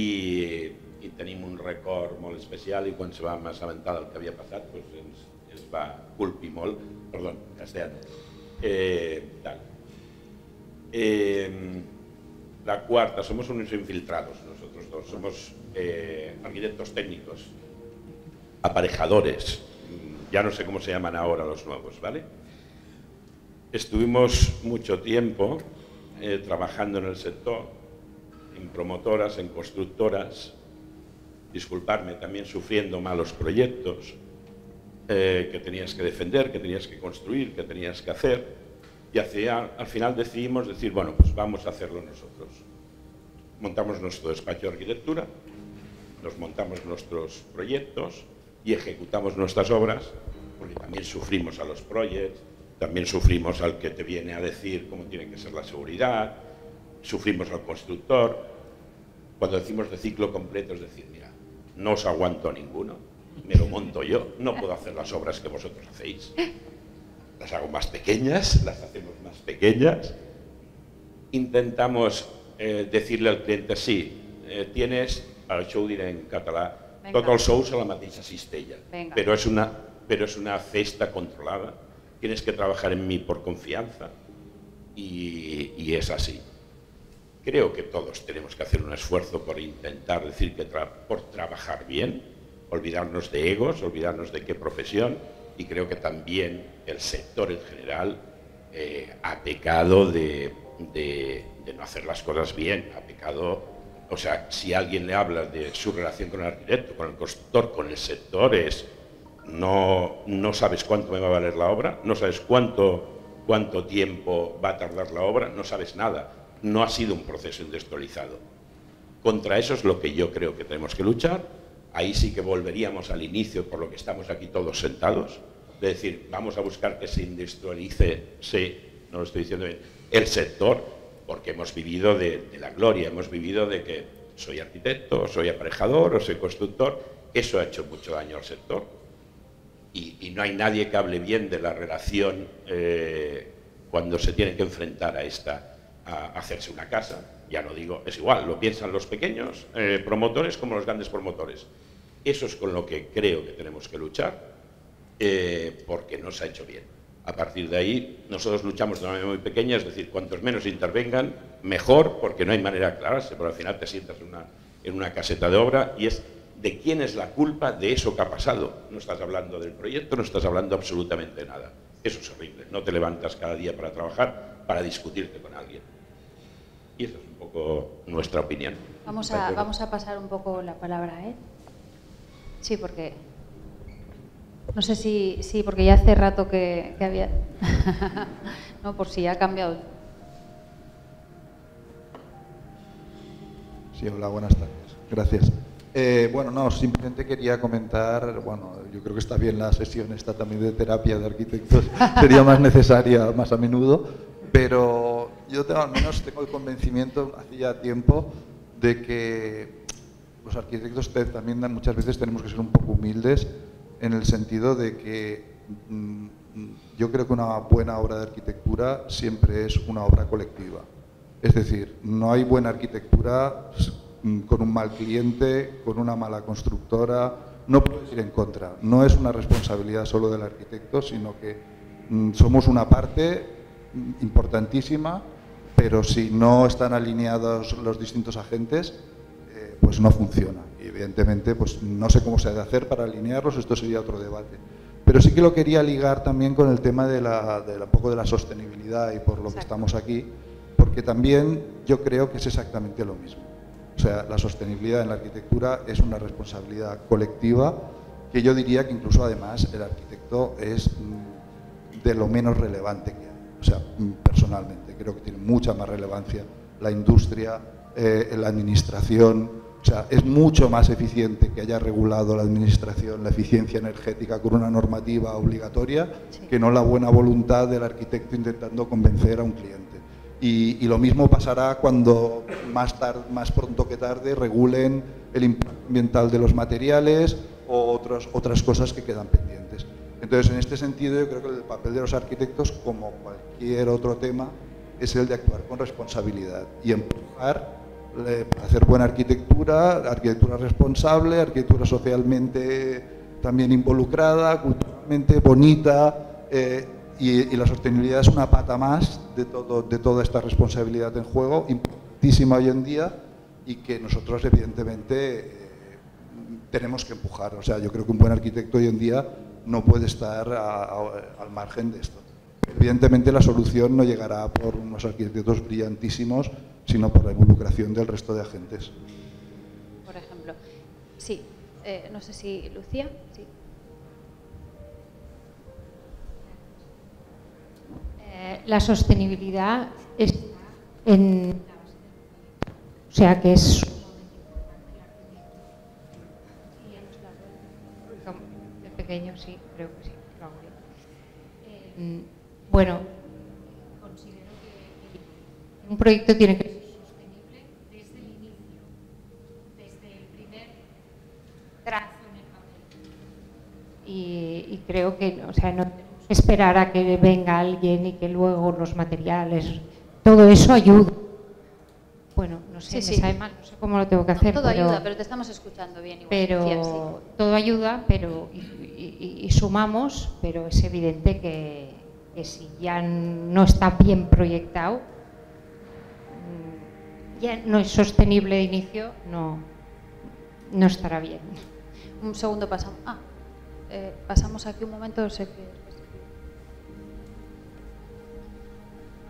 i tenim un record molt especial i quan se vam assabentar del que havia passat doncs ens, ens va culpir molt, perdó, castellano. Eh, tal. Eh, la cuarta, somos unos infiltrados nosotros dos, somos eh, arquitectos técnicos, aparejadores, ya no sé cómo se llaman ahora los nuevos, ¿vale? Estuvimos mucho tiempo trabajando en el sector, en promotoras, en constructoras, disculparme, también sufriendo malos proyectos eh, que tenías que defender, que tenías que construir, que tenías que hacer, y al final decidimos decir, bueno, pues vamos a hacerlo nosotros. Montamos nuestro despacho de arquitectura, nos montamos nuestros proyectos y ejecutamos nuestras obras, porque también sufrimos a los proyectos, también sufrimos al que te viene a decir cómo tiene que ser la seguridad, sufrimos al constructor. Cuando decimos de ciclo completo es decir, no os aguanto ninguno, me lo monto yo, no puedo hacer las obras que vosotros hacéis. Las hago más pequeñas, las hacemos más pequeñas. Intentamos eh, decirle al cliente, sí, eh, tienes, això ho diré en català, Venga. tot el sous a la mateixa cistella, pero es, una, pero es una cesta controlada, tienes que trabajar en mí por confianza. Y, y es así. Creo que todos tenemos que hacer un esfuerzo por intentar decir que por trabajar bien, olvidarnos de egos, olvidarnos de qué profesión, y creo que también el sector en general eh, ha pecado de, no hacer las cosas bien, ha pecado, o sea, si alguien le habla de su relación con el arquitecto, con el constructor, con el sector, es no, no sabes cuánto me va a valer la obra, no sabes cuánto, cuánto tiempo va a tardar la obra, no sabes nada, no ha sido un proceso industrializado. Contra eso es lo que yo creo que tenemos que luchar, ahí sí que volveríamos al inicio por lo que estamos aquí todos sentados, de decir, vamos a buscar que se industrialice, sí, no lo estoy diciendo bien, el sector, porque hemos vivido de, la gloria, hemos vivido de que soy arquitecto, soy aparejador o soy constructor, eso ha hecho mucho daño al sector. Y, no hay nadie que hable bien de la relación eh, cuando se tiene que enfrentar a esta, hacerse una casa, ya no digo, es igual, lo piensan los pequeños eh, promotores como los grandes promotores. Eso es con lo que creo que tenemos que luchar eh, porque no se ha hecho bien. A partir de ahí, nosotros luchamos de una manera muy pequeña, es decir, cuantos menos intervengan, mejor, porque no hay manera de aclararse, pero al final te sientas en una, en una caseta de obra y es de quién es la culpa de eso que ha pasado. No estás hablando del proyecto, no estás hablando absolutamente nada. Eso es horrible. No te levantas cada día para trabajar, para discutirte con alguien. Y esa es un poco nuestra opinión. Vamos a, vamos a pasar un poco la palabra, ¿eh? Sí, porque no sé si, sí, porque ya hace rato que, había... no, por si ha cambiado. Sí, hola, buenas tardes. Gracias. Eh, bueno, no, simplemente quería comentar, bueno, yo creo que está bien la sesión esta también de terapia de arquitectos, sería más necesaria más a menudo, pero yo tengo, al menos tengo el convencimiento, hacía tiempo, de que los arquitectos también muchas veces tenemos que ser un poco humildes en el sentido de que mm, yo creo que una buena obra de arquitectura siempre es una obra colectiva. Es decir, no hay buena arquitectura mm, con un mal cliente, con una mala constructora, no puedes ir en contra. No es una responsabilidad solo del arquitecto, sino que mm, somos una parte importantísima, pero si no están alineados los distintos agentes, eh, pues no funciona. Y evidentemente, pues no sé cómo se ha de hacer para alinearlos, esto sería otro debate. Pero sí que lo quería ligar también con el tema de, la, de un poco de la sostenibilidad y por lo que estamos aquí, porque también yo creo que es exactamente lo mismo. O sea, la sostenibilidad en la arquitectura es una responsabilidad colectiva que yo diría que incluso además el arquitecto es mm, de lo menos relevante que hay. O sea, mm, personalmente creo que tiene mucha más relevancia la industria, eh, la administración, o sea, es mucho más eficiente que haya regulado la Administración la eficiencia energética con una normativa obligatoria que no la buena voluntad del arquitecto intentando convencer a un cliente. Y, lo mismo pasará cuando más, tarde, más pronto que tarde regulen el impacto ambiental de los materiales o otros, otras cosas que quedan pendientes. Entonces, en este sentido, yo creo que el papel de los arquitectos, como cualquier otro tema, es el de actuar con responsabilidad y empujar hacer buena arquitectura, arquitectura responsable, arquitectura socialmente también involucrada, culturalmente bonita, eh, y, la sostenibilidad es una pata más de, todo, de toda esta responsabilidad en juego, importantísima hoy en día, y que nosotros evidentemente eh, tenemos que empujar. O sea, yo creo que un buen arquitecto hoy en día no puede estar al margen de esto. Evidentemente la solución no llegará por unos arquitectos brillantísimos, sino por la involucración del resto de agentes. Por ejemplo, sí, eh, no sé si Lucía, sí. Eh, la sostenibilidad es en, o sea que es pequeño sí, creo que sí. Eh, bueno, considero que un proyecto tiene que ser sostenible desde el inicio, desde el primer trazo en el papel. Y, y creo que, o sea, no tenemos que esperar a que venga alguien y que luego los materiales, todo eso ayuda. Bueno, no sé, sí, me sabe mal, no sé cómo lo tengo que hacer. todo ayuda, pero te estamos escuchando bien. Igual, pero todo ayuda, pero y, y sumamos, pero es evidente que que si ya no está bien proyectado, mm, ya no es sostenible de inicio, no, no estará bien. Un segundo pasamos. Ah, eh, pasamos aquí un momento. Sé que...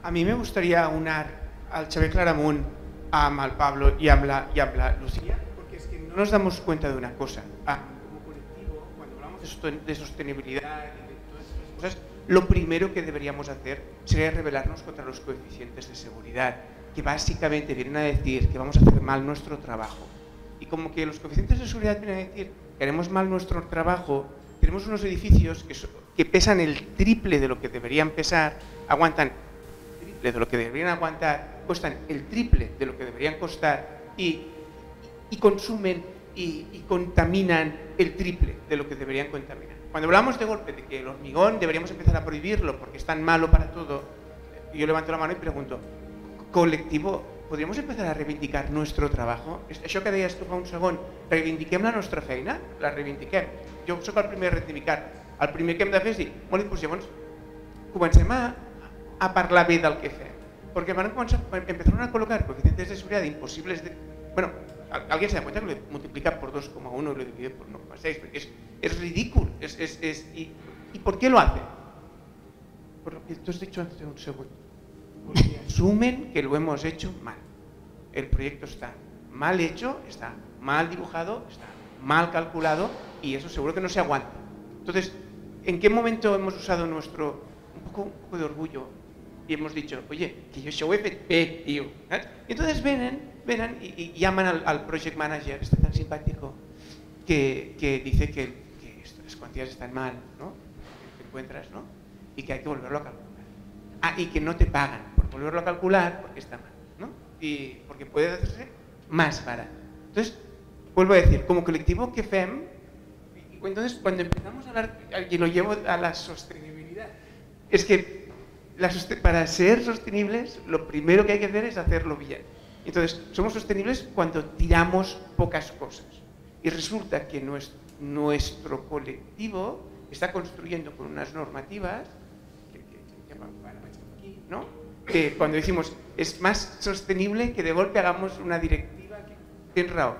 A mí me gustaría unar al Xavier Claramunt amb el Pablo y amb la, y amb la Lucía, porque es que no nos damos cuenta de una cosa. Ah, como colectivo, cuando hablamos de sostenibilidad y de todas esas cosas, lo primero que deberíamos hacer sería rebelarnos contra los coeficientes de seguridad, que básicamente vienen a decir que vamos a hacer mal nuestro trabajo. Y como que los coeficientes de seguridad vienen a decir que haremos mal nuestro trabajo, tenemos unos edificios que, que pesan el triple de lo que deberían pesar, aguantan de lo que deberían aguantar, cuestan el triple de lo que deberían costar y, y consumen y, contaminan el triple de lo que deberían contaminar. Cuando hablamos de golpe de que el hormigón deberíamos empezar a prohibirlo porque es tan malo para todo, yo levanto la mano y pregunto, colectivo, podríamos empezar a reivindicar nuestro trabajo? Això que deies tu fa un segon, reivindiquem la nostra feina? La reivindiquem. Jo sóc el primer a rectificar. El primer que hem de fer és dir, bé, doncs llavors a, a parlar bé del que fem. Perquè van començar, empezaron a colocar coeficientes de seguridad imposibles de... Bueno, alguien se da cuenta que lo multiplica por 2,1 y lo divide por 1,6, porque es, es ridículo. Es, es, es, y, y, por qué lo hacen? Por lo que tú has dicho hace un segundo. Porque asumen que lo hemos hecho mal. El proyecto está mal hecho, está mal dibujado, está mal calculado y eso seguro que no se aguanta. Entonces, ¿en qué momento hemos usado nuestro un poco, un poco de orgullo y hemos dicho, oye, que yo fet bé, tío? ¿eh? Entonces vienen Verán y, llaman al, project manager, este tan simpático, que, dice que, las cuantías están mal, ¿no? Que encuentras, ¿no? Y que hay que volverlo a calcular. Ah, y que no te pagan por volverlo a calcular porque está mal, ¿no? Y porque puede hacerse más barato. Entonces, vuelvo a decir, como colectivo que FEM, entonces cuando empezamos a hablar, y lo llevo a la sostenibilidad, es que para ser sostenibles lo primero que hay que hacer es hacerlo bien. Entonces, somos sostenibles cuando tiramos pocas cosas. Y resulta que nuestro, colectivo está construyendo con unas normativas ¿no? que cuando decimos es más sostenible que de golpe hagamos una directiva que RAO.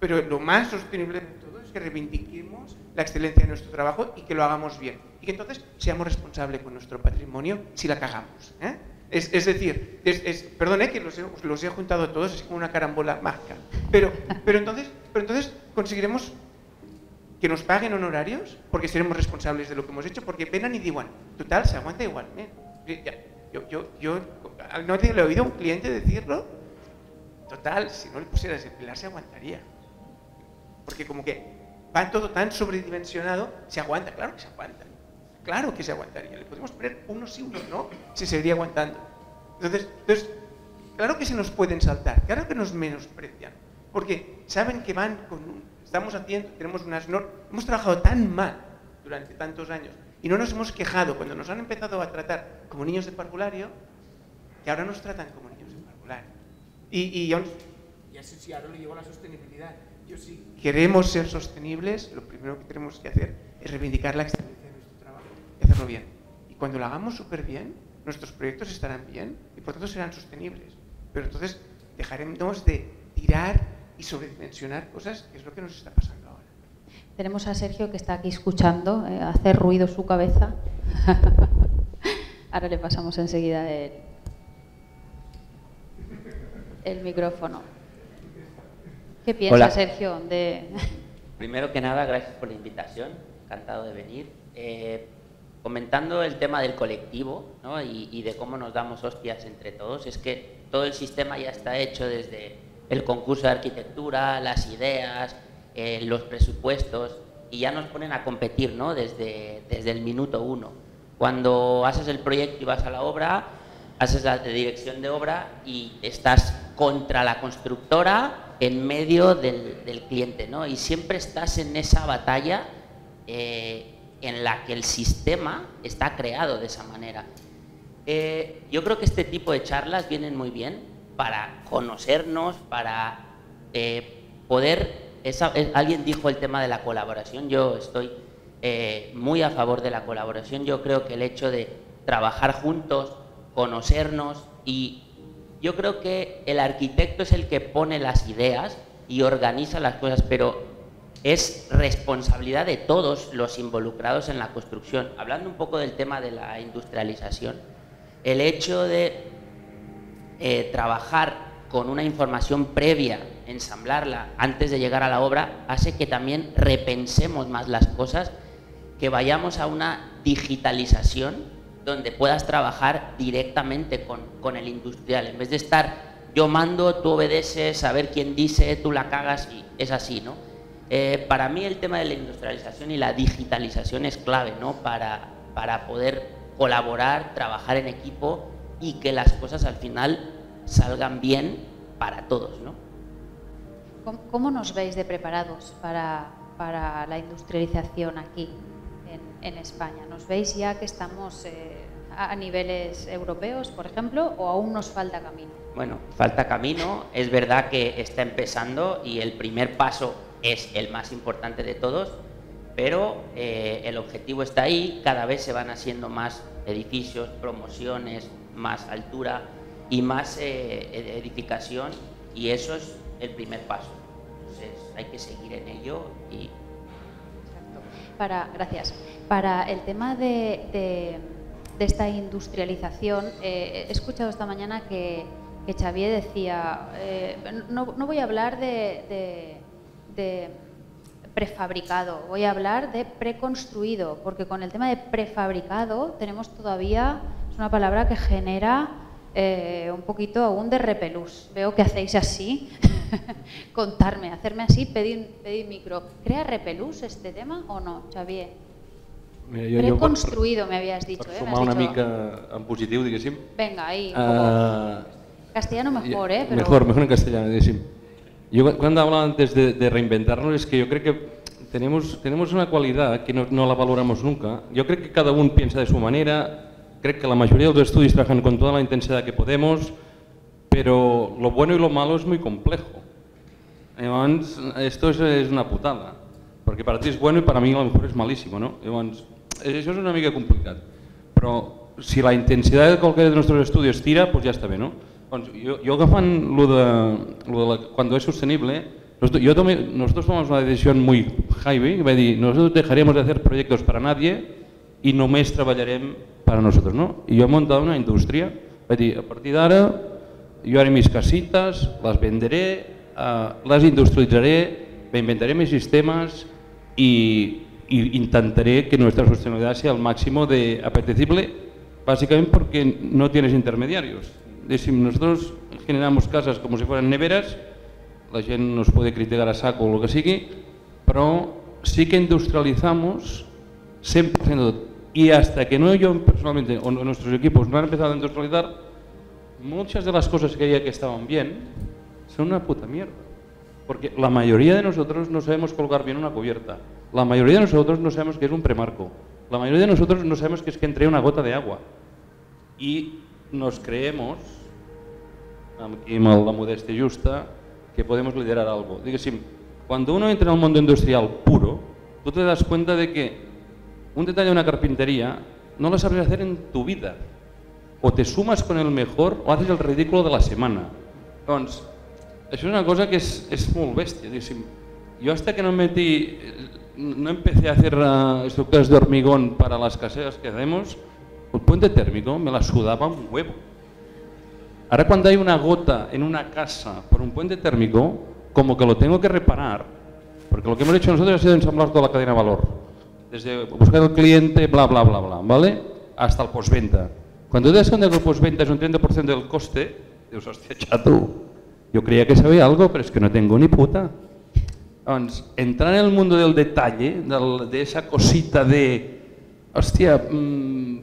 Pero lo más sostenible de todo es que reivindiquemos la excelencia de nuestro trabajo y que lo hagamos bien. Y que entonces seamos responsables con nuestro patrimonio si la cagamos. ¿eh? Es, decir, es, perdón, ¿eh? que los he, los he juntado todos, es como una carambola mágica. Pero, pero, entonces, pero entonces conseguiremos que nos paguen honorarios porque seremos responsables de lo que hemos hecho, porque penan y digan, total, se aguanta igual. ¿eh? Yo, yo, yo no le he oído a un cliente decirlo, total, si no le pusieras el pilar se aguantaría. Porque como que va todo tan sobredimensionado, se aguanta, claro que se aguanta. Claro que se aguantaría. Le podemos poner uno sí, uno no, se seguiría aguantando. Entonces, entonces, claro que se nos pueden saltar, claro que nos menosprecian, porque saben que van con un estamos haciendo, tenemos unas normas, hemos trabajado tan mal durante tantos años y no nos hemos quejado cuando nos han empezado a tratar como niños de parvulario, que ahora nos tratan como niños de parvulario. Y, y y sí, ahora le llevo la sostenibilidad. Queremos ser sostenibles, lo primero que tenemos que hacer es reivindicar la excelencia de nuestro trabajo y hacerlo bien. Y cuando lo hagamos súper bien, nuestros proyectos estarán bien y por tanto serán sostenibles. Pero entonces dejaremos de tirar y sobredimensionar cosas, que es lo que nos está pasando ahora. Tenemos a Sergio que está aquí escuchando, eh, hace ruido su cabeza. ahora le pasamos enseguida el micrófono. ¿Qué piensa Sergio? De... Primero que nada, gracias por la invitación, encantado de venir. Eh, comentando el tema del colectivo ¿no? y, y, de cómo nos damos hostias entre todos, es que todo el sistema ya está hecho desde el concurso de arquitectura, las ideas, eh, los presupuestos, y ya nos ponen a competir ¿no? desde, desde el minuto uno. Cuando haces el proyecto y vas a la obra, haces la dirección de obra y estás contra la constructora en medio del, cliente, ¿no? Y siempre estás en esa batalla eh, en la que el sistema está creado de esa manera. Eh, yo creo que este tipo de charlas vienen muy bien para conocernos, para eh, poder... alguien dijo el tema de la colaboración, yo estoy muy a favor de la colaboración, yo creo que el hecho de trabajar juntos, conocernos y yo creo que el arquitecto es el que pone las ideas y organiza las cosas, pero es responsabilidad de todos los involucrados en la construcción. Hablando un poco del tema de la industrialización, el hecho de eh, trabajar con una información previa, ensamblarla antes de llegar a la obra, hace que también repensemos más las cosas, que vayamos a una digitalización donde puedas trabajar directamente con, el industrial, en vez de estar yo mando, tú obedeces, saber quién dice, tú la cagas y es así, ¿no? Eh, para mí el tema de la industrialización y la digitalización es clave, ¿no? Para, para poder colaborar, trabajar en equipo y que las cosas al final salgan bien para todos. ¿no? ¿Cómo, nos veis de preparados para, la industrialización aquí en, España? ¿Nos veis ya que estamos eh, a niveles europeos, por ejemplo, o aún nos falta camino? Bueno, falta camino. Es verdad que está empezando y el primer paso es el más importante de todos, pero eh, el objetivo está ahí, cada vez se van haciendo más edificios, promociones, más altura y más eh, edificación y eso es el primer paso. Entonces hay que seguir en ello y... Para, gracias. Para el tema de, de, esta industrialización, eh, he escuchado esta mañana que, que Xavier decía, eh, no, voy a hablar de, de prefabricado, voy a hablar de preconstruido, porque con el tema de prefabricado tenemos todavía es una palabra que genera eh, un poquito aún de repelús. Veo que hacéis así. Contarme, hacerme así, pedir, pedir micro. ¿Crea repelús este tema o no, Xavier? Mira, jo, Preconstruido, me habías dicho. Per eh? una mica en positiu, diguéssim. Venga, ahí. Uh, castellano mejor, ¿eh? Pero... Mejor, mejor en castellano, diguéssim. Yo cuando hablaba antes de, reinventarnos es que yo creo que tenemos, tenemos una cualidad que no, no, la valoramos nunca. Yo creo que cada uno piensa de su manera, creo que la mayoría de los estudios trabajan con toda la intensidad que podemos, pero lo bueno y lo malo es muy complejo. esto es, una putada, porque para ti es bueno y para mí a lo mejor es malísimo, no? Eso es una mica complicado. Pero si la intensidad de cualquiera de nuestros estudios tira, pues ya está bien, ¿no? yo, yo agafant lo de, lo de la, cuando es sostenible, yo tomé, nosotros tomamos una decisión muy heavy, va a decir, nosotros dejaríamos de hacer proyectos para nadie y només treballarem para nosotros, ¿no? Y yo he montado una industria, va dir, a partir d'ara jo haré mis casitas, les venderé, eh, les industrialitzaré, inventaré mis sistemas y, y intentaré que nuestra sostenibilidad sea al máximo de apetecible, básicamente porque no tienes intermediarios. nosotros generamos casas como si fueran neveras, la gente nos puede criticar a saco o lo que sigui, pero sí que industrializamos 100% y hasta que no yo personalmente o nuestros equipos no han empezado a industrializar, muchas de las cosas que había que estaban bien son una puta mierda. Porque la mayoría de nosotros no sabemos colgar bien una cubierta. La mayoría de nosotros no sabemos qué es un premarco. La mayoría de nosotros no sabemos qué es que entre una gota de agua. Y nos creemos, amb la modestia justa, que podemos liderar algo. Diguéssim, cuando uno entra en el mundo industrial puro, tú te das cuenta de que un detalle de una carpintería no lo sabes hacer en tu vida. O te sumas con el mejor o haces el ridículo de la semana. Doncs, això és una cosa que és, és molt bèstia. Diguéssim. Jo hasta que no metí, no empecé a hacer uh, estructuras de hormigón para las caseras que hacemos, el puente térmico me la sudaba un huevo. Ahora cuando hay una gota en una casa por un puente térmico, como que lo tengo que reparar, porque lo que hemos hecho nosotros ha sido ensamblar toda la cadena de valor, desde buscar al cliente, bla, bla, bla, bla, ¿vale? Hasta el postventa. Cuando te das cuenta que el postventa es un 30% del coste, dius, hostia, chato, yo creía que sabía algo, pero es que no tengo ni puta. Entonces, entrar en el mundo del detalle, de esa cosita de, hostia, mmm,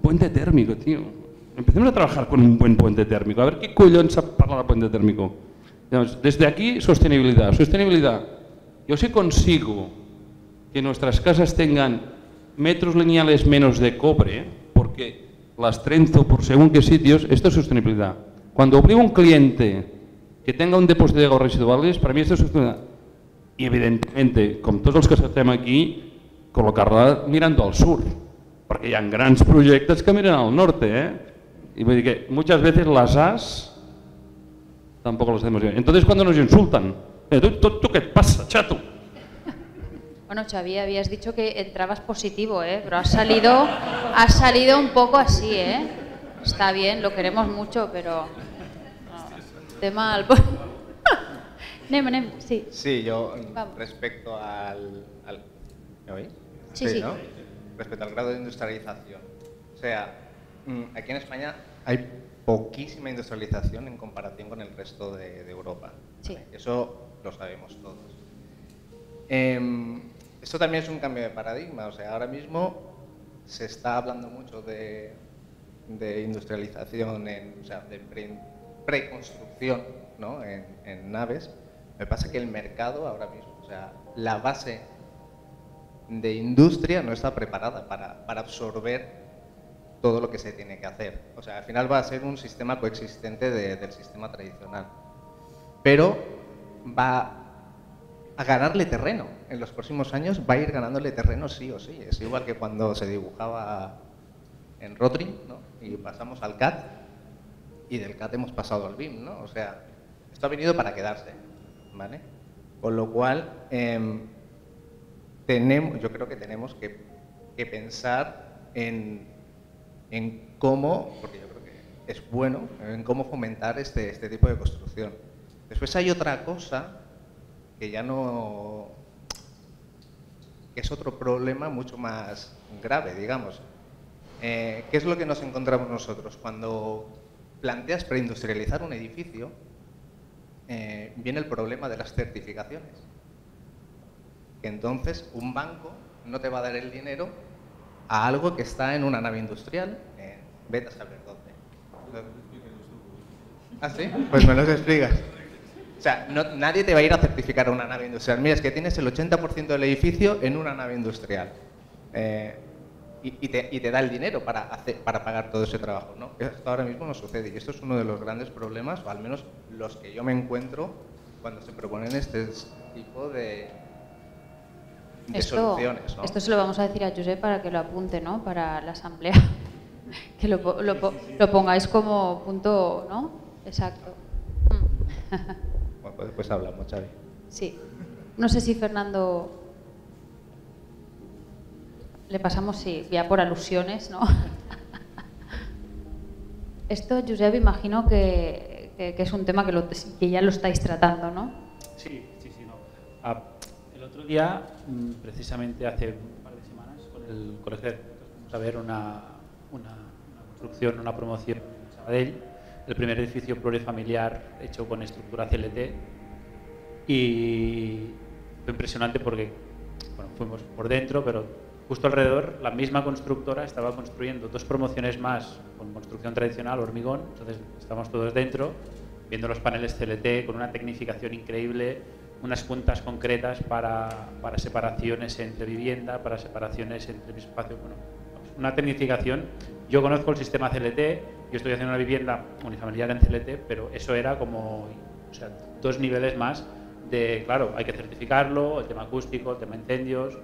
puente térmico, tío. Empecemos a trabajar con un buen puente térmico. A ver qué collons sap parlar de puente térmico. desde aquí, sostenibilidad. Sostenibilidad. Yo si consigo que nuestras casas tengan metros lineales menos de cobre, porque las trenzo por según qué sitios, esto es sostenibilidad. Cuando obligo a un cliente que tenga un depósito de aguas residuales, para mí esto es sostenibilidad. Y evidentemente, como todos los que estem aquí, colocarla mirando al sur. porque hi ha grans projectes que miren al norte, ¿eh? Y vull dir que muchas veces las as tampoco los hacemos bien. Entonces cuando nos insultan, eh, ¿tú, tú, tú qué pasa, chato? Bueno, Xavi, habías dicho que entrabas positivo, ¿eh? pero has salido, has salido un poco así, ¿eh? Está bien, lo queremos mucho, pero... No, tema al... sí. Sí, yo respecto al... al... ¿Me oís? Sí, sí. sí. ¿no? respecto al grado de industrialización. O sea, mm, aquí en España hay poquísima industrialización en comparación con el resto de, Europa. Sí. Eso lo sabemos todos. Em, esto también es un cambio de paradigma. O sea, ahora mismo se está hablando mucho de, industrialización, en, o sea, de preconstrucción ¿no? en, en naves. Me pasa que el mercado ahora mismo, o sea, la base de industria no está preparada para, absorber todo lo que se tiene que hacer. O sea, al final va a ser un sistema coexistente del sistema tradicional. Pero va a ganarle terreno. En los próximos años va a ir ganándole terreno sí o sí. Es igual que cuando se dibujaba en Rotring ¿no? y pasamos al CAT y del CAT hemos pasado al BIM. ¿no? O sea, esto ha venido para quedarse. Con lo cual, em, tenemos, yo creo que tenemos que, pensar en, cómo, porque yo creo que es bueno, en cómo fomentar este, este tipo de construcción. Después hay otra cosa que ya no, que es otro problema mucho más grave, digamos. Eh, ¿Qué es lo que nos encontramos nosotros? Cuando planteas preindustrializar un edificio, eh, viene el problema de las certificaciones entonces un banco no te va a dar el dinero a algo que está en una nave industrial, eh, vete a saber dónde. ¿Ah, sí? Pues me lo explicas. O sea, nadie te va a ir a certificar una nave industrial. Mira, es que tienes el 80% del edificio en una nave industrial. Eh, y, te, da el dinero para, hacer, para pagar todo ese trabajo. ¿no? Esto ahora mismo no sucede y esto es uno de los grandes problemas, o al menos los que yo me encuentro cuando se proponen este tipo de, soluciones. Esto se lo vamos a decir a José para que lo apunte ¿no? para la asamblea. que lo, lo, lo pongáis como punto, ¿no? Exacto. Bueno, pues después hablamos, Xavi. Sí. No sé si Fernando... Le pasamos, sí, ya por alusiones, ¿no? Esto, Josep, imagino que, es un tema que, lo, que, ya lo estáis tratando, ¿no? Sí, sí, sí. No. Ah, el otro día, mm, precisamente hace un par de semanas, con el colegio vamos a ver una, una, una construcción, una promoción en Sabadell, el primer edificio plurifamiliar hecho con estructura CLT y fue impresionante porque bueno, fuimos por dentro, pero justo alrededor la misma constructora estaba construyendo dos promociones más con construcción tradicional, hormigón, entonces estamos todos dentro viendo los paneles CLT con una tecnificación increíble, unas puntas concretas para, para separaciones entre vivienda, para separaciones entre espacio, bueno, una tecnificación. Yo conozco el sistema CLT, yo estoy haciendo una vivienda unifamiliar en CLT, pero eso era como o sea, dos niveles más de, claro, hay que certificarlo, el tema acústico, el tema incendios,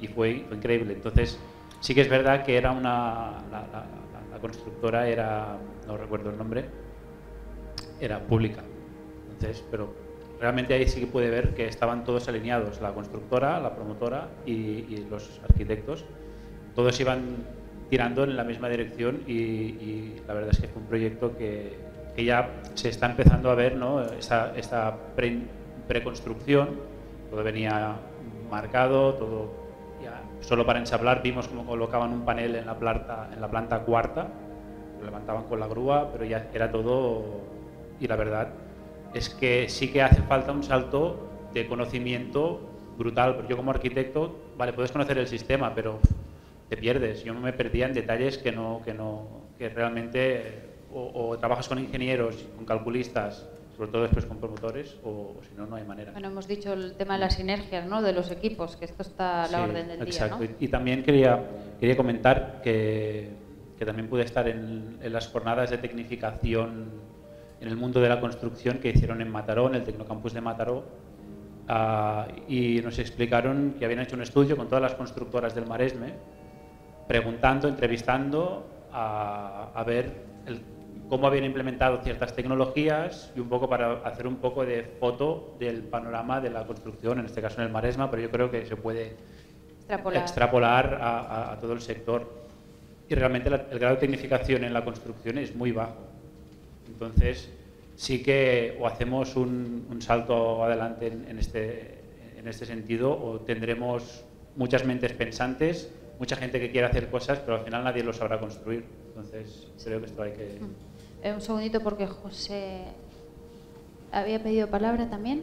y fue, increíble. Entonces, sí que es verdad que era una, la, constructora era, no recuerdo el nombre, era pública. Entonces, pero realmente ahí sí que puede ver que estaban todos alineados, la constructora, la promotora y, y los arquitectos. Todos iban tirando en la misma dirección y, la verdad es que fue un proyecto que, que ya se está empezando a ver ¿no? esta, esta preconstrucción, todo venía marcado, todo solo para ensablar vimos cómo colocaban un panel en la planta, en la planta cuarta, lo levantaban con la grúa, pero ya era todo y la verdad es que sí que hace falta un salto de conocimiento brutal, porque yo como arquitecto, vale, puedes conocer el sistema, pero te pierdes. Yo me perdía en detalles que no, que no, que realmente o, trabajas con ingenieros, con calculistas, sobre todo después con promotores, o, si no, no hay manera. Bueno, hemos dicho el tema de las sinergias, ¿no? De los equipos, que esto está a la orden del día, ¿no? Y, también quería, quería comentar que, que también pude estar en, en, las jornadas de tecnificación en el mundo de la construcción que hicieron en Mataró, en el Tecnocampus de Mataró, ah, y nos explicaron que habían hecho un estudio con todas las constructoras del Maresme, preguntando, entrevistando a, ver cómo habían implementado ciertas tecnologías y un poco para hacer un poco de foto del panorama de la construcción, en este caso en el Maresma, pero yo creo que se puede extrapolar, a, todo el sector. Y realmente el grado de tecnificación en la construcción es muy bajo. Entonces, sí que o hacemos un, salto adelante en, este, en este sentido o tendremos muchas mentes pensantes mucha gente que quiere hacer cosas, pero al final nadie lo sabrá construir. Entonces, creo que esto hay que... Eh, un segundito porque José había pedido palabra también.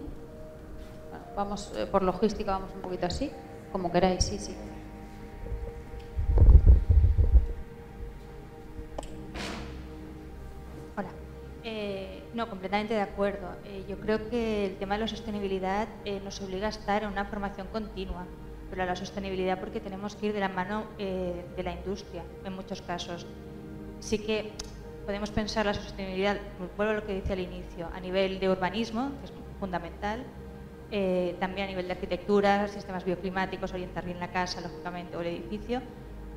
vamos, eh, por logística vamos un poquito así, como queráis, sí, sí. Hola. Eh, no, completamente de acuerdo. yo creo que el tema de la sostenibilidad nos obliga a estar en una formación continua pero a la sostenibilidad porque tenemos que ir de la mano de la industria en muchos casos. Sí que podemos pensar la sostenibilidad, vuelvo a lo que decía al inicio, a nivel de urbanismo, que es fundamental, eh, también a nivel de arquitectura, sistemas bioclimáticos, orientar bien la casa, lógicamente, o el edificio,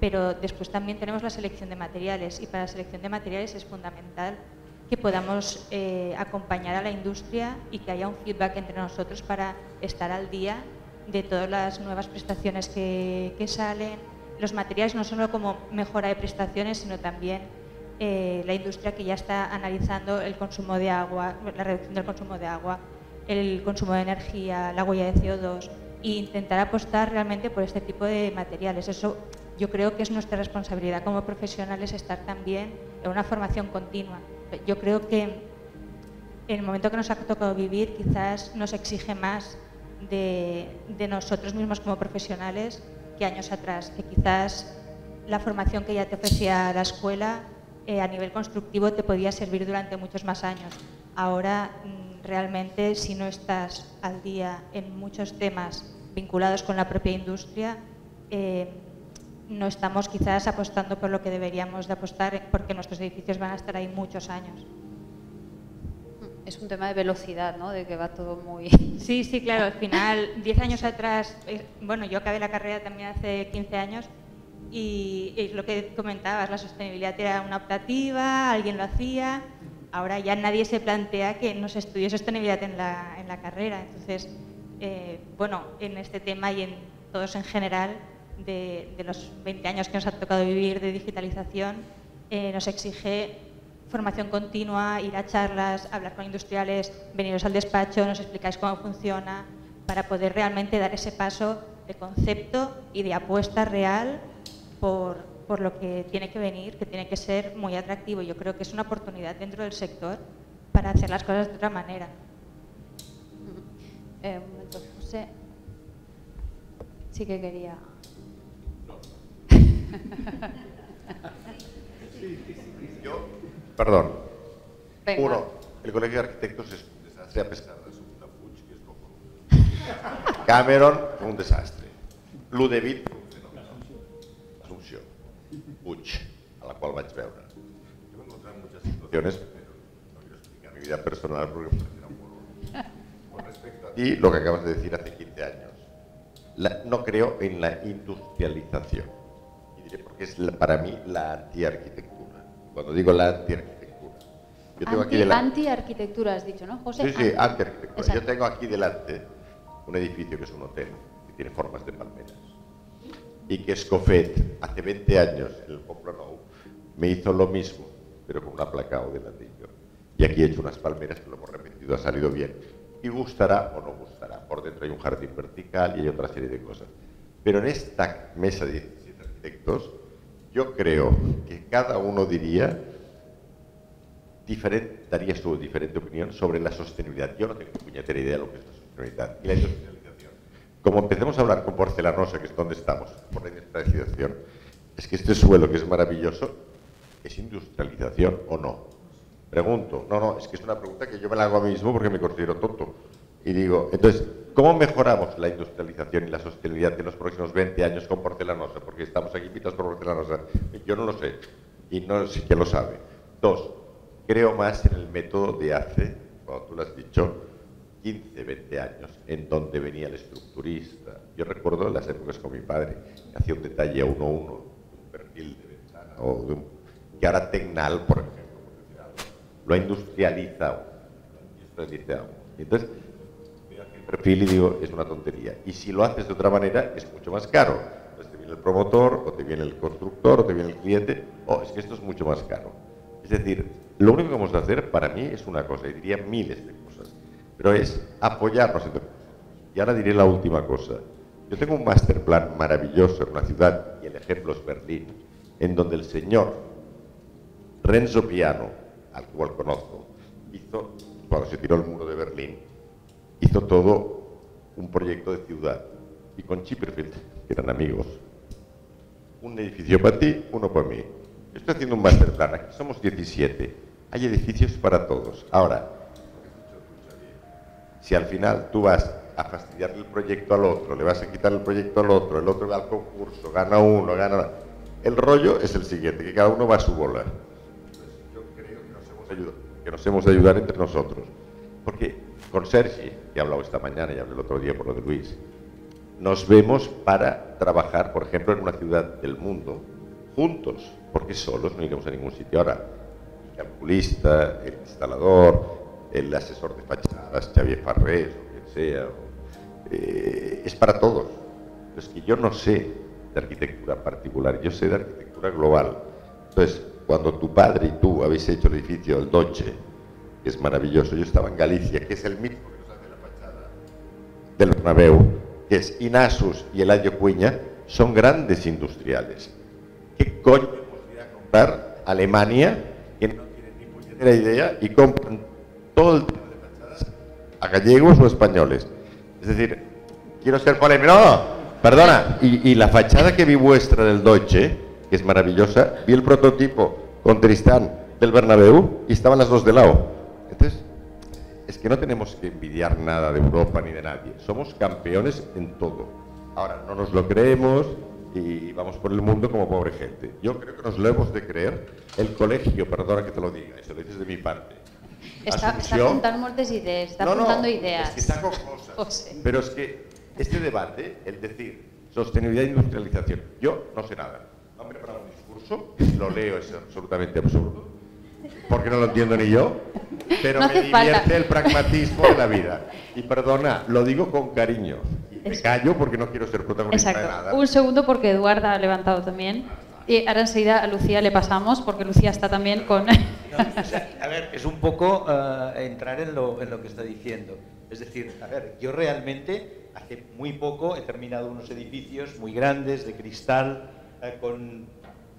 pero después también tenemos la selección de materiales y para la selección de materiales es fundamental que podamos eh, acompañar a la industria y que haya un feedback entre nosotros para estar al día de todas las nuevas prestaciones que, salen, los materiales no solo como mejora de prestaciones, sino también eh, la industria que ya está analizando el consumo de agua, la reducción del consumo de agua, el consumo de energía, la huella de CO2 e intentar apostar realmente por este tipo de materiales. Eso yo creo que es nuestra responsabilidad como profesionales estar también en una formación continua. Yo creo que en el momento que nos ha tocado vivir quizás nos exige más de, nosotros mismos como profesionales que años atrás, que quizás la formación que ya te ofrecía la escuela eh, a nivel constructivo te podía servir durante muchos más años. Ahora mm, realmente si no estás al día en muchos temas vinculados con la propia industria, eh, no estamos quizás apostando por lo que deberíamos de apostar porque nuestros edificios van a estar ahí muchos años. Es un tema de velocidad, ¿no? De que va todo muy... Sí, sí, claro. Al final, 10 años atrás, eh, bueno, yo acabé la carrera también hace 15 años y es lo que comentabas, la sostenibilidad era una optativa, alguien lo hacía, ahora ya nadie se plantea que no se estudie sostenibilidad en la, en la carrera. Entonces, eh, bueno, en este tema y en todos en general, de, los 20 años que nos ha tocado vivir de digitalización, eh, nos exige formación continua, ir a charlas, hablar con industriales, veniros al despacho, nos explicáis cómo funciona, para poder realmente dar ese paso de concepto y de apuesta real por, por lo que tiene que venir, que tiene que ser muy atractivo. Yo creo que es una oportunidad dentro del sector para hacer las cosas de otra manera. Eh, un momento, José. Sí que quería. Yo, perdón. Uno, el Colegio de Arquitectos es un desastre a pesar de su puta que es como... Cameron fue un desastre. Ludevit Puig, a la cual vaig veure. Yo me encontré en muchas situaciones, pero no quiero explicar mi vida personal porque me parece un horror. Con respecto a ti, lo que acabas de decir hace 15 años. La, no creo en la industrialización porque es para mí la antiarquitectura. Cuando digo la antiarquitectura. Yo tengo Anti, aquí Antiarquitectura has dicho, ¿no, José? Sí, sí, antiarquitectura. Yo tengo aquí delante un edificio que es un hotel, que tiene formas de palmeras. Y que Escofet, hace 20 años, en el Nou, me hizo lo mismo, pero con un aplacado de ladrillo. Y aquí he hecho unas palmeras que lo hemos repetido, ha salido bien. Y gustará o no gustará. Por dentro hay un jardín vertical y hay otra serie de cosas. Pero en esta mesa de arquitectos, yo creo que cada uno diría, diferente, daría su diferente opinión sobre la sostenibilidad. Yo no tengo puñetera idea de lo que es la sostenibilidad. Como empecemos a hablar con porcelanosa, que es donde estamos, por la industrialización, es que este suelo que es maravilloso, ¿es industrialización o no? Pregunto, no, no, es que es una pregunta que yo me la hago a mí mismo porque me considero tonto. Y digo, entonces, ¿cómo mejoramos la industrialización y la sostenibilidad en los próximos 20 años con porcelanosa? Porque estamos aquí invitados por porcelanosa. Yo no lo sé y no sé quién lo sabe. Dos, creo más en el método de hace, cuando tú lo has dicho, 15, 20 años, en donde venía el estructurista. Yo recuerdo las épocas con mi padre, que hacía un detalle a uno a uno, un perfil de ventana, o de un, que ahora Tecnal, por ejemplo, lo ha industrializado. Industrializado. Entonces, perfil y digo, es una tontería. Y si lo haces de otra manera, es mucho más caro. Entonces te viene el promotor, o te viene el constructor, o te viene el cliente, o es que esto es mucho más caro. Es decir, lo único que vamos a hacer para mí es una cosa, y diría miles de cosas, pero es apoyarnos. Y ahora diré la última cosa. Yo tengo un master plan maravilloso en una ciudad, y el ejemplo es Berlín, en donde el señor Renzo Piano, al cual conozco, hizo, cuando se tiró el muro de Berlín, hizo todo un proyecto de ciudad. Y con Chipperfield, que eran amigos, un edificio para ti, uno para mí. estoy haciendo un master plan, aquí somos 17, hay edificios para todos. Ahora, si al final tú vas a fastidiarle el proyecto al otro, le vas a quitar el proyecto al otro, el otro va al concurso, gana uno, gana... El rollo es el siguiente, que cada uno va a su bola. yo creo que nos hemos, ayudado, de ayudar entre nosotros. Porque con Sergi, que he hablado esta mañana y hablé el otro día por lo de Luis, nos vemos para trabajar, por ejemplo, en una ciudad del mundo, juntos, porque solos no iremos a ningún sitio. Ahora, el calculista, el instalador, el asesor de fachadas, Xavier Farrés, o quien sea, eh, es para todos. Es que yo no sé de arquitectura particular, yo sé de arquitectura global. Entonces, cuando tu padre y tú habéis hecho el edificio, el Doche, que es maravilloso. Yo estaba en Galicia, que es el mismo que nos hace la fachada del Bernabéu, que es Inasus y el Ayo Cuña, son grandes industriales. ¿Qué coño hemos ir a comprar Alemania, que no tienen ni puñetera idea, y compran todo el tipo de fachadas a gallegos o españoles? Es decir, quiero ser polémico. No, perdona. Y, la fachada que vi vuestra del Deutsche, que es maravillosa, vi el prototipo con Tristán del Bernabéu y estaban las dos de lado es que no tenemos que envidiar nada de Europa ni de nadie. Somos campeones en todo. Ahora, no nos lo creemos y vamos por el mundo como pobre gente. Yo creo que nos lo hemos de creer. El colegio, perdona que te lo diga, se lo dices de mi parte. Apuntando muchas ideas, está apuntando ideas. Es que saco cosas. Pero es que este debate, el decir sostenibilidad e industrialización, yo no sé nada. No me he preparado un discurso, lo leo, es absolutamente absurdo, porque no lo entiendo ni yo, pero me divierte el pragmatismo de la vida. Y perdona, lo digo con cariño. Y me callo porque no quiero ser protagonista de nada. Un segundo porque Eduardo ha levantado también. Y ahora enseguida a Lucía le pasamos, porque Lucía está también con... a ver, es un poco eh, entrar en lo, en lo que está diciendo. Es decir, a ver, yo realmente hace muy poco he terminado unos edificios muy grandes, de cristal, eh, con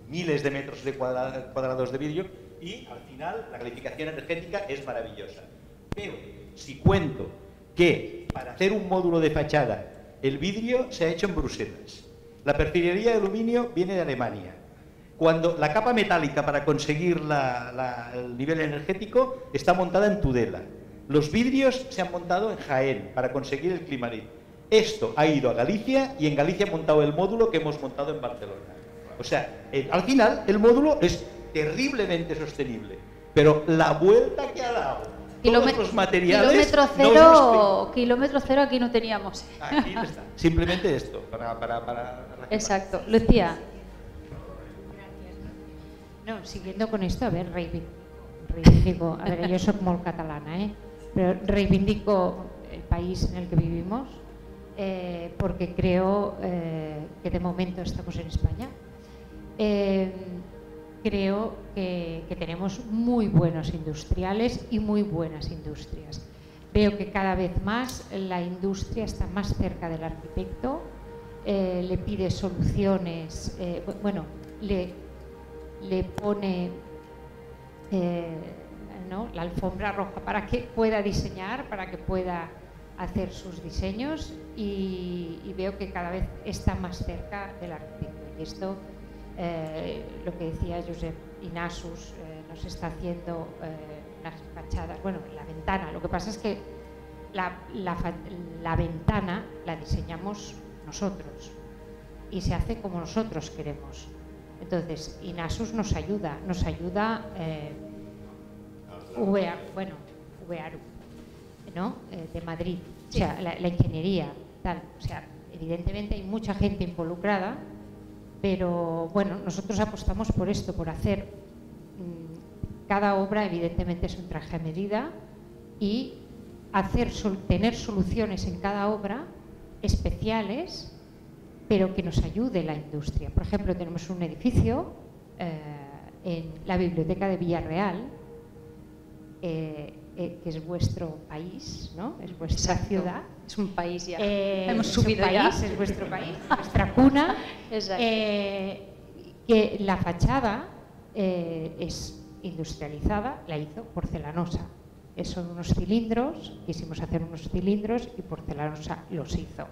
miles de metros de cuadrados de vidrio, y al final la calificación energética es maravillosa. Pero si cuento que para hacer un módulo de fachada el vidrio se ha hecho en Bruselas, la perfilería de aluminio viene de Alemania, cuando la capa metálica para conseguir el nivel energético está montada en Tudela, los vidrios se han montado en Jaén para conseguir el climarit. Esto ha ido a Galicia y en Galicia ha montado el módulo que hemos montado en Barcelona. O sea, al final el módulo es terriblemente sostenible. Pero la vuelta que ha dado todos los materiales... Kilómetro cero, kilómetro cero aquí no teníamos. Aquí está. Simplemente esto, para... para, para Exacto. Lucía. No, siguiendo con esto, a ver, reivindico, a ver, catalana, eh? pero reivindico el país en el que vivimos eh, porque creo eh, que de momento estamos en España. Eh, creo que, tenemos muy buenos industriales y muy buenas industrias. Veo que cada vez más la industria está más cerca del arquitecto, le pide soluciones, bueno, le, le pone eh, la alfombra roja para que pueda diseñar, para que pueda hacer sus diseños y, veo que cada vez está más cerca del arquitecto. Y esto eh, lo que decía Josep Inasus eh, nos está haciendo las fachadas, bueno, la ventana. Lo que pasa es que la, ventana la diseñamos nosotros y se hace como nosotros queremos. Entonces, Inasus nos ayuda, nos ayuda eh, bueno, VARU, ¿no? de Madrid, o sea, la, la, ingeniería, tal. O sea, evidentemente hay mucha gente involucrada pero bueno, nosotros apostamos por esto, por hacer mm, cada obra evidentemente es un traje a medida y hacer, tener soluciones en cada obra especiales, pero que nos ayude la industria. Por ejemplo, tenemos un edificio eh, en la biblioteca de Villarreal, eh, eh, que es vuestro país, ¿no? es vuestra ciudad. Es un país ya. Hemos subido ya. Es vuestro país, vuestra cuna. Que la fachada es industrializada, la hizo porcelanosa. Son unos cilindros, quisimos hacer unos cilindros y porcelanosa los hizo.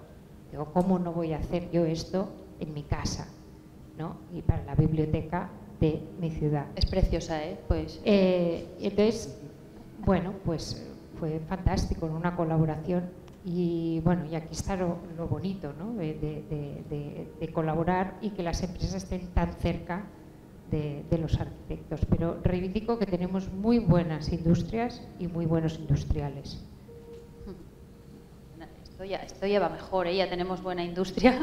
Digo, ¿cómo no voy a hacer yo esto en mi casa? ¿no? Y para la biblioteca de mi ciudad. Es preciosa, ¿eh? Pues. entonces, bueno, pues fue fantástico, una colaboración y bueno, y aquí está lo, bonito ¿no? de, colaborar y que las empresas estén tan cerca de, los arquitectos. Pero reivindico que tenemos muy buenas industrias y muy buenos industriales. Esto ya, esto ya va mejor, ¿eh? ya tenemos buena industria.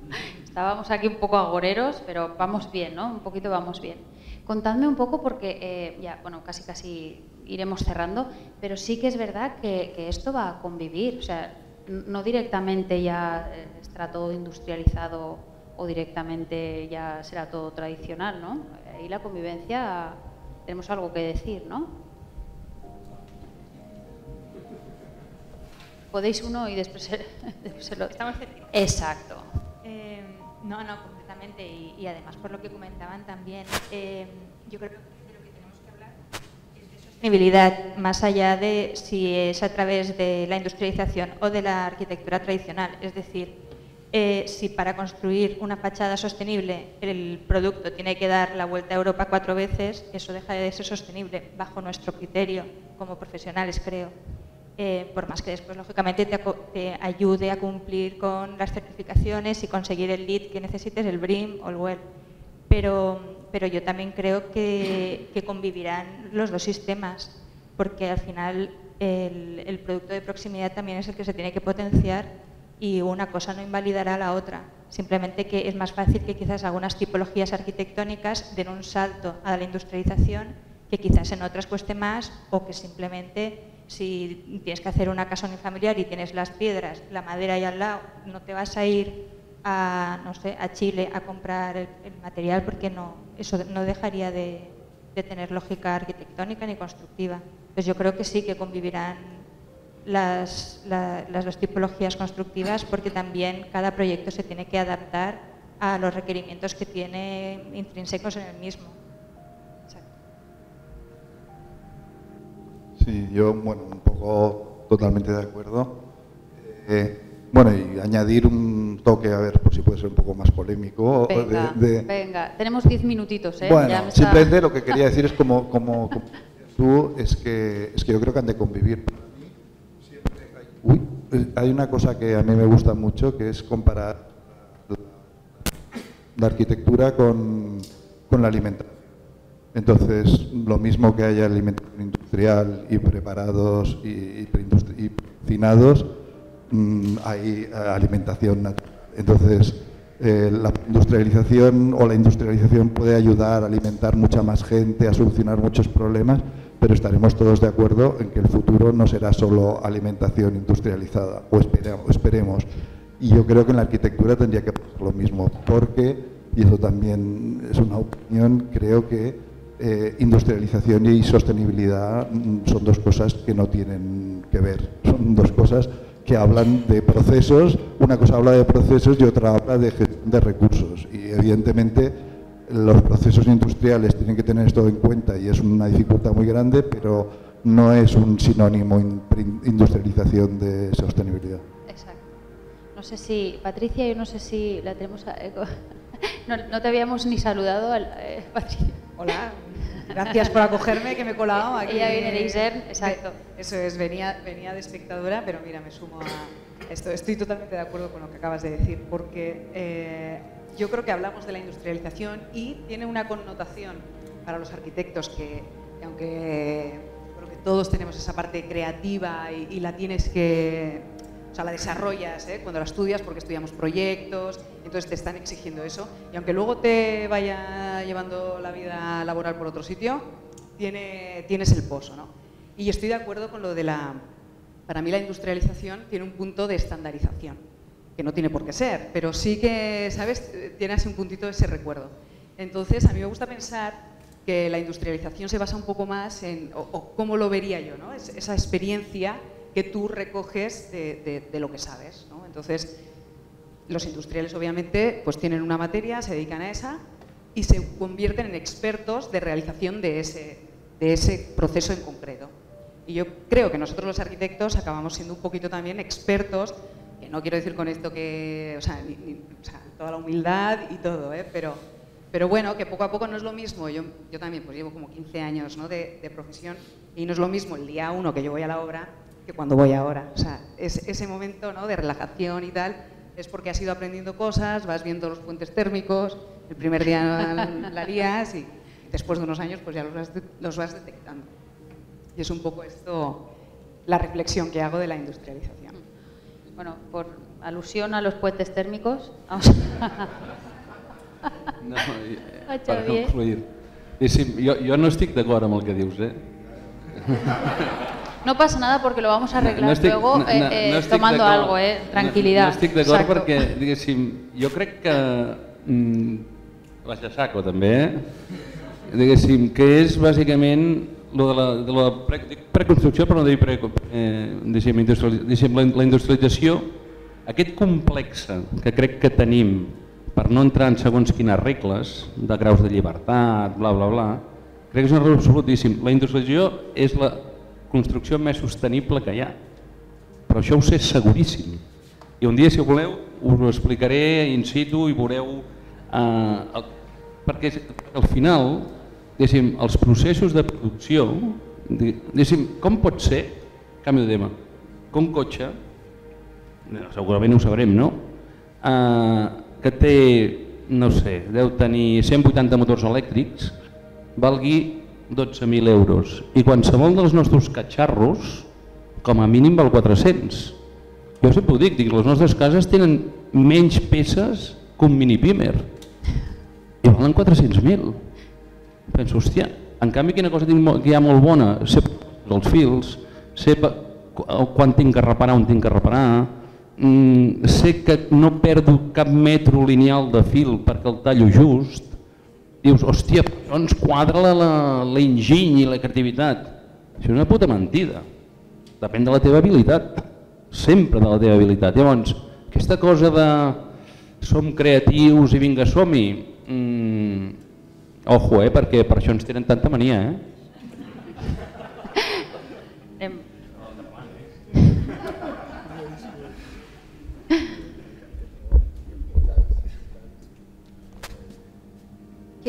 Estábamos aquí un poco agoreros, pero vamos bien, ¿no? Un poquito vamos bien. Contadme un poco porque eh, ya, bueno, casi casi iremos cerrando, pero sí que es verdad que, esto va a convivir, o sea, no directamente ya eh, estará todo industrializado o directamente ya será todo tradicional, ¿no? Ahí la convivencia tenemos algo que decir, ¿no? Podéis uno y después, se lo... Estamos Exacto. Eh, no, no, completamente. Y, además, por lo que comentaban también, eh, yo creo que sostenibilidad, más allá de si es a través de la industrialización o de la arquitectura tradicional. Es decir, eh, si para construir una fachada sostenible el producto tiene que dar la vuelta a Europa cuatro veces, eso deja de ser sostenible bajo nuestro criterio como profesionales, creo. Eh, por más que después, lógicamente, te, ayude a cumplir con las certificaciones y conseguir el lead que necesites, el BRIM o el WELL. Pero, pero yo también creo que, convivirán los dos sistemas, porque al final el, el producto de proximidad también es el que se tiene que potenciar y una cosa no invalidará a la otra. Simplemente que es más fácil que quizás algunas tipologías arquitectónicas den un salto a la industrialización que quizás en otras cueste más o que simplemente si tienes que hacer una casa unifamiliar y tienes las piedras, la madera ahí al lado, no te vas a ir a, no sé, a Chile a comprar el, material porque no, eso no dejaría de, tener lógica arquitectónica ni constructiva. Pues yo creo que sí, que convivirán las, las dos tipologías constructivas porque también cada proyecto se tiene que adaptar a los requerimientos que tiene intrínsecos en el mismo. Sí, yo, bueno, un poco totalmente de acuerdo. Eh, bueno, y añadir un toque, a ver, por si puede ser un poco más polémico. Venga, venga. tenemos diez minutitos, ¿eh? Bueno, simplemente lo que quería decir es como, como, tú, es que, es que yo creo que han de convivir. Uy, hay una cosa que a mí me gusta mucho, que es comparar la arquitectura con, con la alimentación. Entonces, lo mismo que haya alimentación industrial y preparados y, y, cocinados, mm, hay eh, alimentación natural. Entonces, eh, la industrialización o la industrialización puede ayudar a alimentar mucha más gente, a solucionar muchos problemas, pero estaremos todos de acuerdo en que el futuro no será solo alimentación industrializada, o esperemos. esperemos. Y yo creo que en la arquitectura tendría que pasar lo mismo, porque, y eso también es una opinión, creo que eh, industrialización y sostenibilidad mm, son dos cosas que no tienen que ver, son dos cosas que hablan de procesos, una cosa habla de procesos y otra habla de gestión de recursos. Y evidentemente los procesos industriales tienen que tener esto en cuenta y es una dificultad muy grande, pero no es un sinónimo industrialización de sostenibilidad. Exacto. No sé si, Patricia, yo no sé si la tenemos... no, te habíamos ni saludado, eh, Patricia. Hola, gracias por acogerme, que me he colado aquí. Ella viene de ISER, exacto. Eso es, venía, venía de espectadora, pero mira, me sumo a esto. Estoy totalmente de acuerdo con lo que acabas de decir, porque eh, yo creo que hablamos de la industrialización y tiene una connotación para los arquitectos que, aunque creo que todos tenemos esa parte creativa y la tienes que sea, la desarrollas ¿eh? cuando la estudias porque estudiamos proyectos, entonces te están exigiendo eso. Y aunque luego te vaya llevando la vida laboral por otro sitio, tiene, tienes el pozo. ¿no? Y estoy de acuerdo con lo de la... Para mí la industrialización tiene un punto de estandarización, que no tiene por qué ser, pero sí que, ¿sabes? Tiene así un puntito de ese recuerdo. Entonces, a mí me gusta pensar que la industrialización se basa un poco más en, o, cómo lo vería yo, ¿no? esa experiencia que tú recoges de, lo que sabes. Entonces, los industriales obviamente pues tienen una materia, se dedican a esa y se convierten en expertos de realización de ese, de ese proceso en concreto. Y yo creo que nosotros los arquitectos acabamos siendo un poquito también expertos, que no quiero decir con esto que, o sea, toda la humildad y todo, ¿eh? pero, pero bueno, que poco a poco no es lo mismo. Yo, yo también pues llevo como 15 años ¿no? de, de profesión y no es lo mismo el día uno que yo voy a la obra que cuando voy ahora. O sea, es, ese momento ¿no? de relajación y tal es porque has ido aprendiendo cosas, vas viendo los puentes térmicos, el primer día la lías y después de unos años pues ya los vas, los vas detectando. Y es un poco esto la reflexión que hago de la industrialización. Bueno, por alusión a los puentes térmicos, vamos a... No, per concluir. Jo, jo no estic d'acord amb el que dius, eh? No pasa nada porque lo vamos a arreglar luego eh, eh, tomando algo, eh? tranquilidad. No, no estic d'acord perquè, diguéssim, jo crec que mm, la Xasaco també, eh? diguéssim, que és bàsicament lo de la, de la pre, preconstrucció, però no dir pre, eh, diguéssim, diguéssim, la, la industrialització, aquest complex que crec que tenim per no entrar en segons quines regles de graus de llibertat, bla, bla, bla, crec que és un error absolutíssim. La industrialització és la, construcció més sostenible que hi ha. Però això ho sé seguríssim. I un dia, si voleu, us ho explicaré in situ i veureu... Eh, el, perquè al final, diguéssim, els processos de producció, diguéssim, com pot ser, canvi de tema, que un cotxe, segurament ho sabrem, no? Uh, que té, no sé, deu tenir 180 motors elèctrics, valgui 12.000 euros. I qualsevol dels nostres catxarros, com a mínim val 400. Jo sempre ho dic, dic, les nostres cases tenen menys peces que un mini pimer i valen 400.000. Penso, hòstia, en canvi quina cosa tinc, que hi ha molt bona, sé els fils, sé quan tinc que reparar, on tinc que reparar, mm, sé que no perdo cap metro lineal de fil perquè el tallo just, dius, hòstia, això ens quadra l'enginy i la creativitat. Això és una puta mentida. Depèn de la teva habilitat, sempre de la teva habilitat. Llavors, aquesta cosa de som creatius i vinga, som-hi, mm, ojo, eh, perquè per això ens tenen tanta mania. Eh?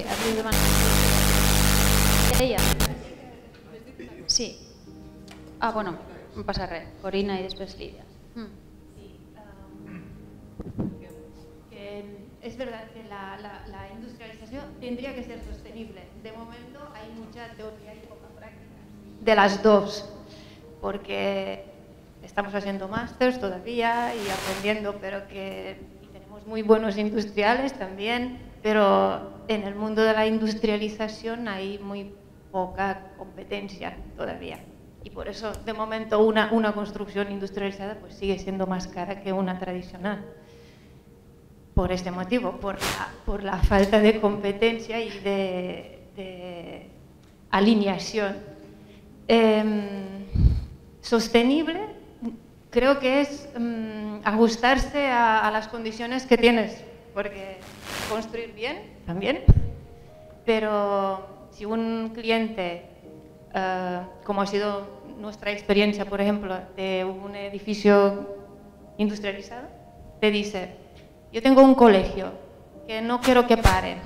Demanat? Ella. Sí. Ah, bueno, no passa res. Corina i després Lídia. Mm. es verdad que la, la, la, industrialización tendría que ser sostenible. De momento hay mucha teoría y poca práctica. De las dos, porque estamos haciendo másters todavía y aprendiendo, pero que tenemos muy buenos industriales también, pero en el mundo de la industrialización hay muy poca competencia todavía. Y por eso, de momento, una, una construcción industrializada pues sigue siendo más cara que una tradicional. Por este motivo, por la, por la falta de competencia y de, alineación. Eh, sostenible creo que es um, ajustarse a las condiciones que tienes, porque construir bien también, pero si un cliente, uh, como ha sido nuestra experiencia, por ejemplo, de un edificio industrializado, te dice, yo tengo un colegio que no quiero que pare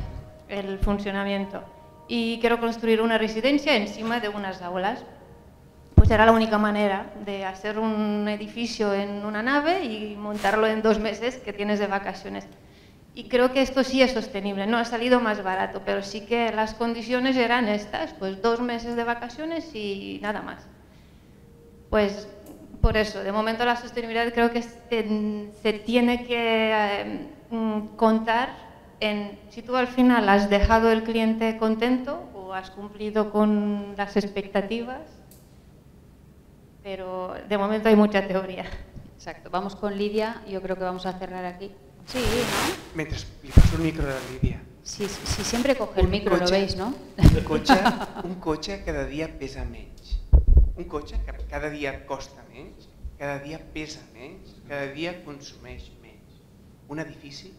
el funcionamiento y quiero construir una residencia encima de unas aulas, pues era la única manera de hacer un edificio en una nave y montarlo en dos meses que tienes de vacaciones. Y creo que esto sí es sostenible, no ha salido más barato, pero sí que las condiciones eran estas, pues dos meses de vacaciones y nada más. Pues por eso, de momento la sostenibilidad creo que se, tiene que eh, mm, contar en si tú al final has dejado el cliente contento o has cumplido con las expectativas, pero de momento hay mucha teoría. Exacto, vamos con Lidia, yo creo que vamos a cerrar aquí. Sí, ¿no? Mientras le paso el micro a Lidia. Sí, sí, siempre coge el micro, lo veis, ¿no? Un coche, un coche cada dia pesa menys. Un cotxe que cada dia costa menys, cada dia pesa menys, cada dia consumeix menys. Un edifici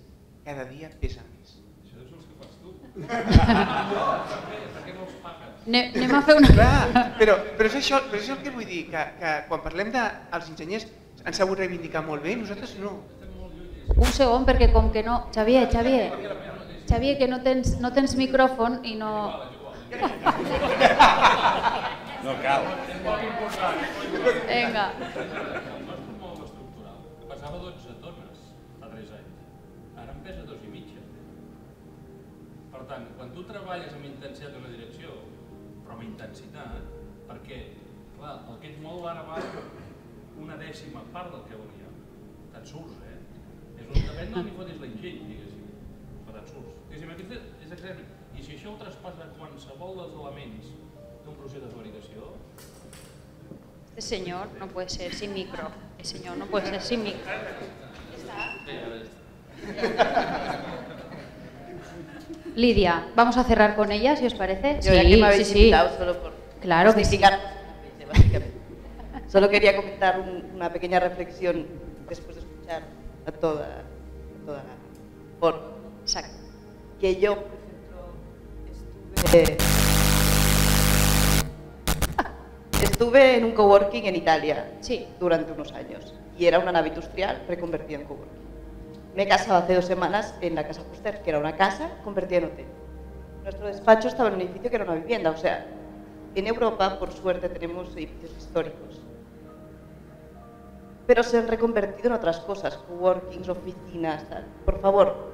cada dia pesa més. Això és el que fas tu. no els pagues? Anem a fer una... Clar, però, però, és això, però és el que vull dir, que, que quan parlem dels enginyers han sabut reivindicar molt bé, nosaltres no. Un segon, perquè com que no... Xavier, Xavier, Xavier, que no tens, no tens micròfon i no... No cal. Vinga. Pesava 12 tones fa 3 anys. Ara em pesa 2 i mitja. Per tant, quan tu treballes amb intensitat en una direcció, però amb intensitat, perquè, clar, el que ets molt ara val una dècima part del que volia. Te'n surts, depèn d'on hi fotis l'enginy, diguéssim. Però te'n surts. Diguéssim, aquest és exactament. I si això ho traspassa qualsevol dels elements d'un procés de fabricació... Este señor no puede ser sin micro. El señor no puede ser sin micro. Lidia, vamos a cerrar con ella, si os parece. Yo sí, ya que me habéis sí, invitado sí. solo por claro que sí. básicamente. Solo quería comentar un, una pequeña reflexión después de escuchar a toda, a toda la por Exacto. que yo, por ejemplo, estuve, estuve en un coworking en Italia sí. durante unos años y era una nave industrial reconvertida en coworking. Me he casado hace dos semanas en la Casa Fuster, que era una casa convertida en hotel. Nuestro despacho estaba en un edificio que era una vivienda, o sea, en Europa, por suerte, tenemos edificios históricos pero se han reconvertido en otras cosas, coworkings, oficinas, tal. Por favor,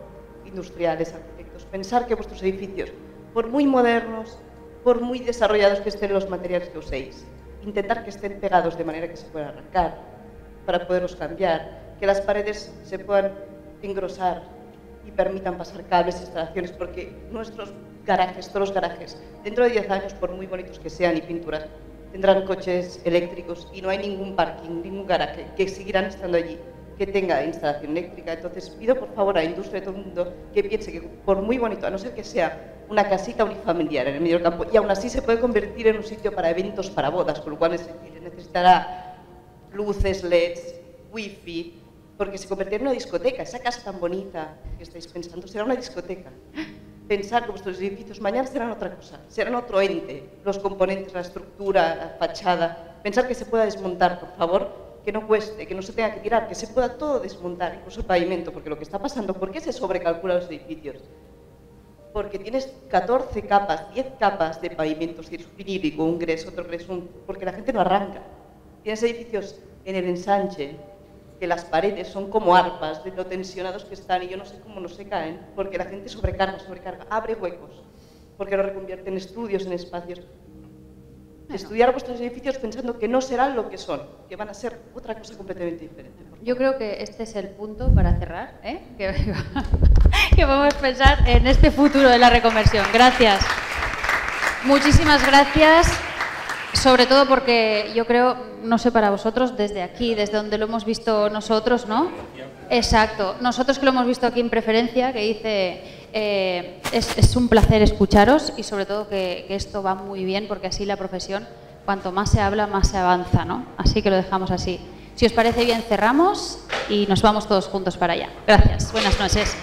industriales, arquitectos, pensar que vuestros edificios, por muy modernos, por muy desarrollados que estén los materiales que uséis, intentar que estén pegados de manera que se puedan arrancar, para poderlos cambiar, que las paredes se puedan engrosar y permitan pasar cables, instalaciones, porque nuestros garajes, todos los garajes, dentro de 10 años, por muy bonitos que sean y pinturas, tendrán coches eléctricos y no hay ningún parking, ningún garaje, que seguirán estando allí, que tenga instalación eléctrica. Entonces pido por favor a la industria de todo el mundo que piense que por muy bonito, a no ser que sea una casita unifamiliar en el medio del campo, y aún así se puede convertir en un sitio para eventos, para bodas, con lo cual necesitará luces, LEDs, wifi, porque se convertirá en una discoteca. Esa casa tan bonita que estáis pensando será una discoteca pensar que vuestros edificios mañana serán otra cosa, serán otro ente, los componentes, la estructura, la fachada, pensar que se pueda desmontar, por favor, que no cueste, que no se tenga que tirar, que se pueda todo desmontar, incluso el pavimento, porque lo que está pasando, ¿por qué se sobrecalcula los edificios? Porque tienes 14 capas, 10 capas de pavimentos, tienes un vinílico, un gres, otro gres, un... porque la gente no arranca. Tienes edificios en el ensanche, que las paredes son como arpas de lo tensionados que están y yo no sé cómo no se caen, porque la gente sobrecarga, sobrecarga, abre huecos, porque lo reconvierte en estudios, en espacios. Estudiar vuestros edificios pensando que no serán lo que son, que van a ser otra cosa completamente diferente. Yo creo que este es el punto para cerrar, ¿eh? que, que vamos a pensar en este futuro de la reconversión. Gracias. Muchísimas gracias sobre todo porque yo creo, no sé para vosotros, desde aquí, desde donde lo hemos visto nosotros, ¿no? Exacto. Nosotros que lo hemos visto aquí en preferencia, que dice, eh, es, un placer escucharos y sobre todo que, que, esto va muy bien porque así la profesión, cuanto más se habla, más se avanza, ¿no? Así que lo dejamos así. Si os parece bien, cerramos y nos vamos todos juntos para allá. Gracias. Buenas noches.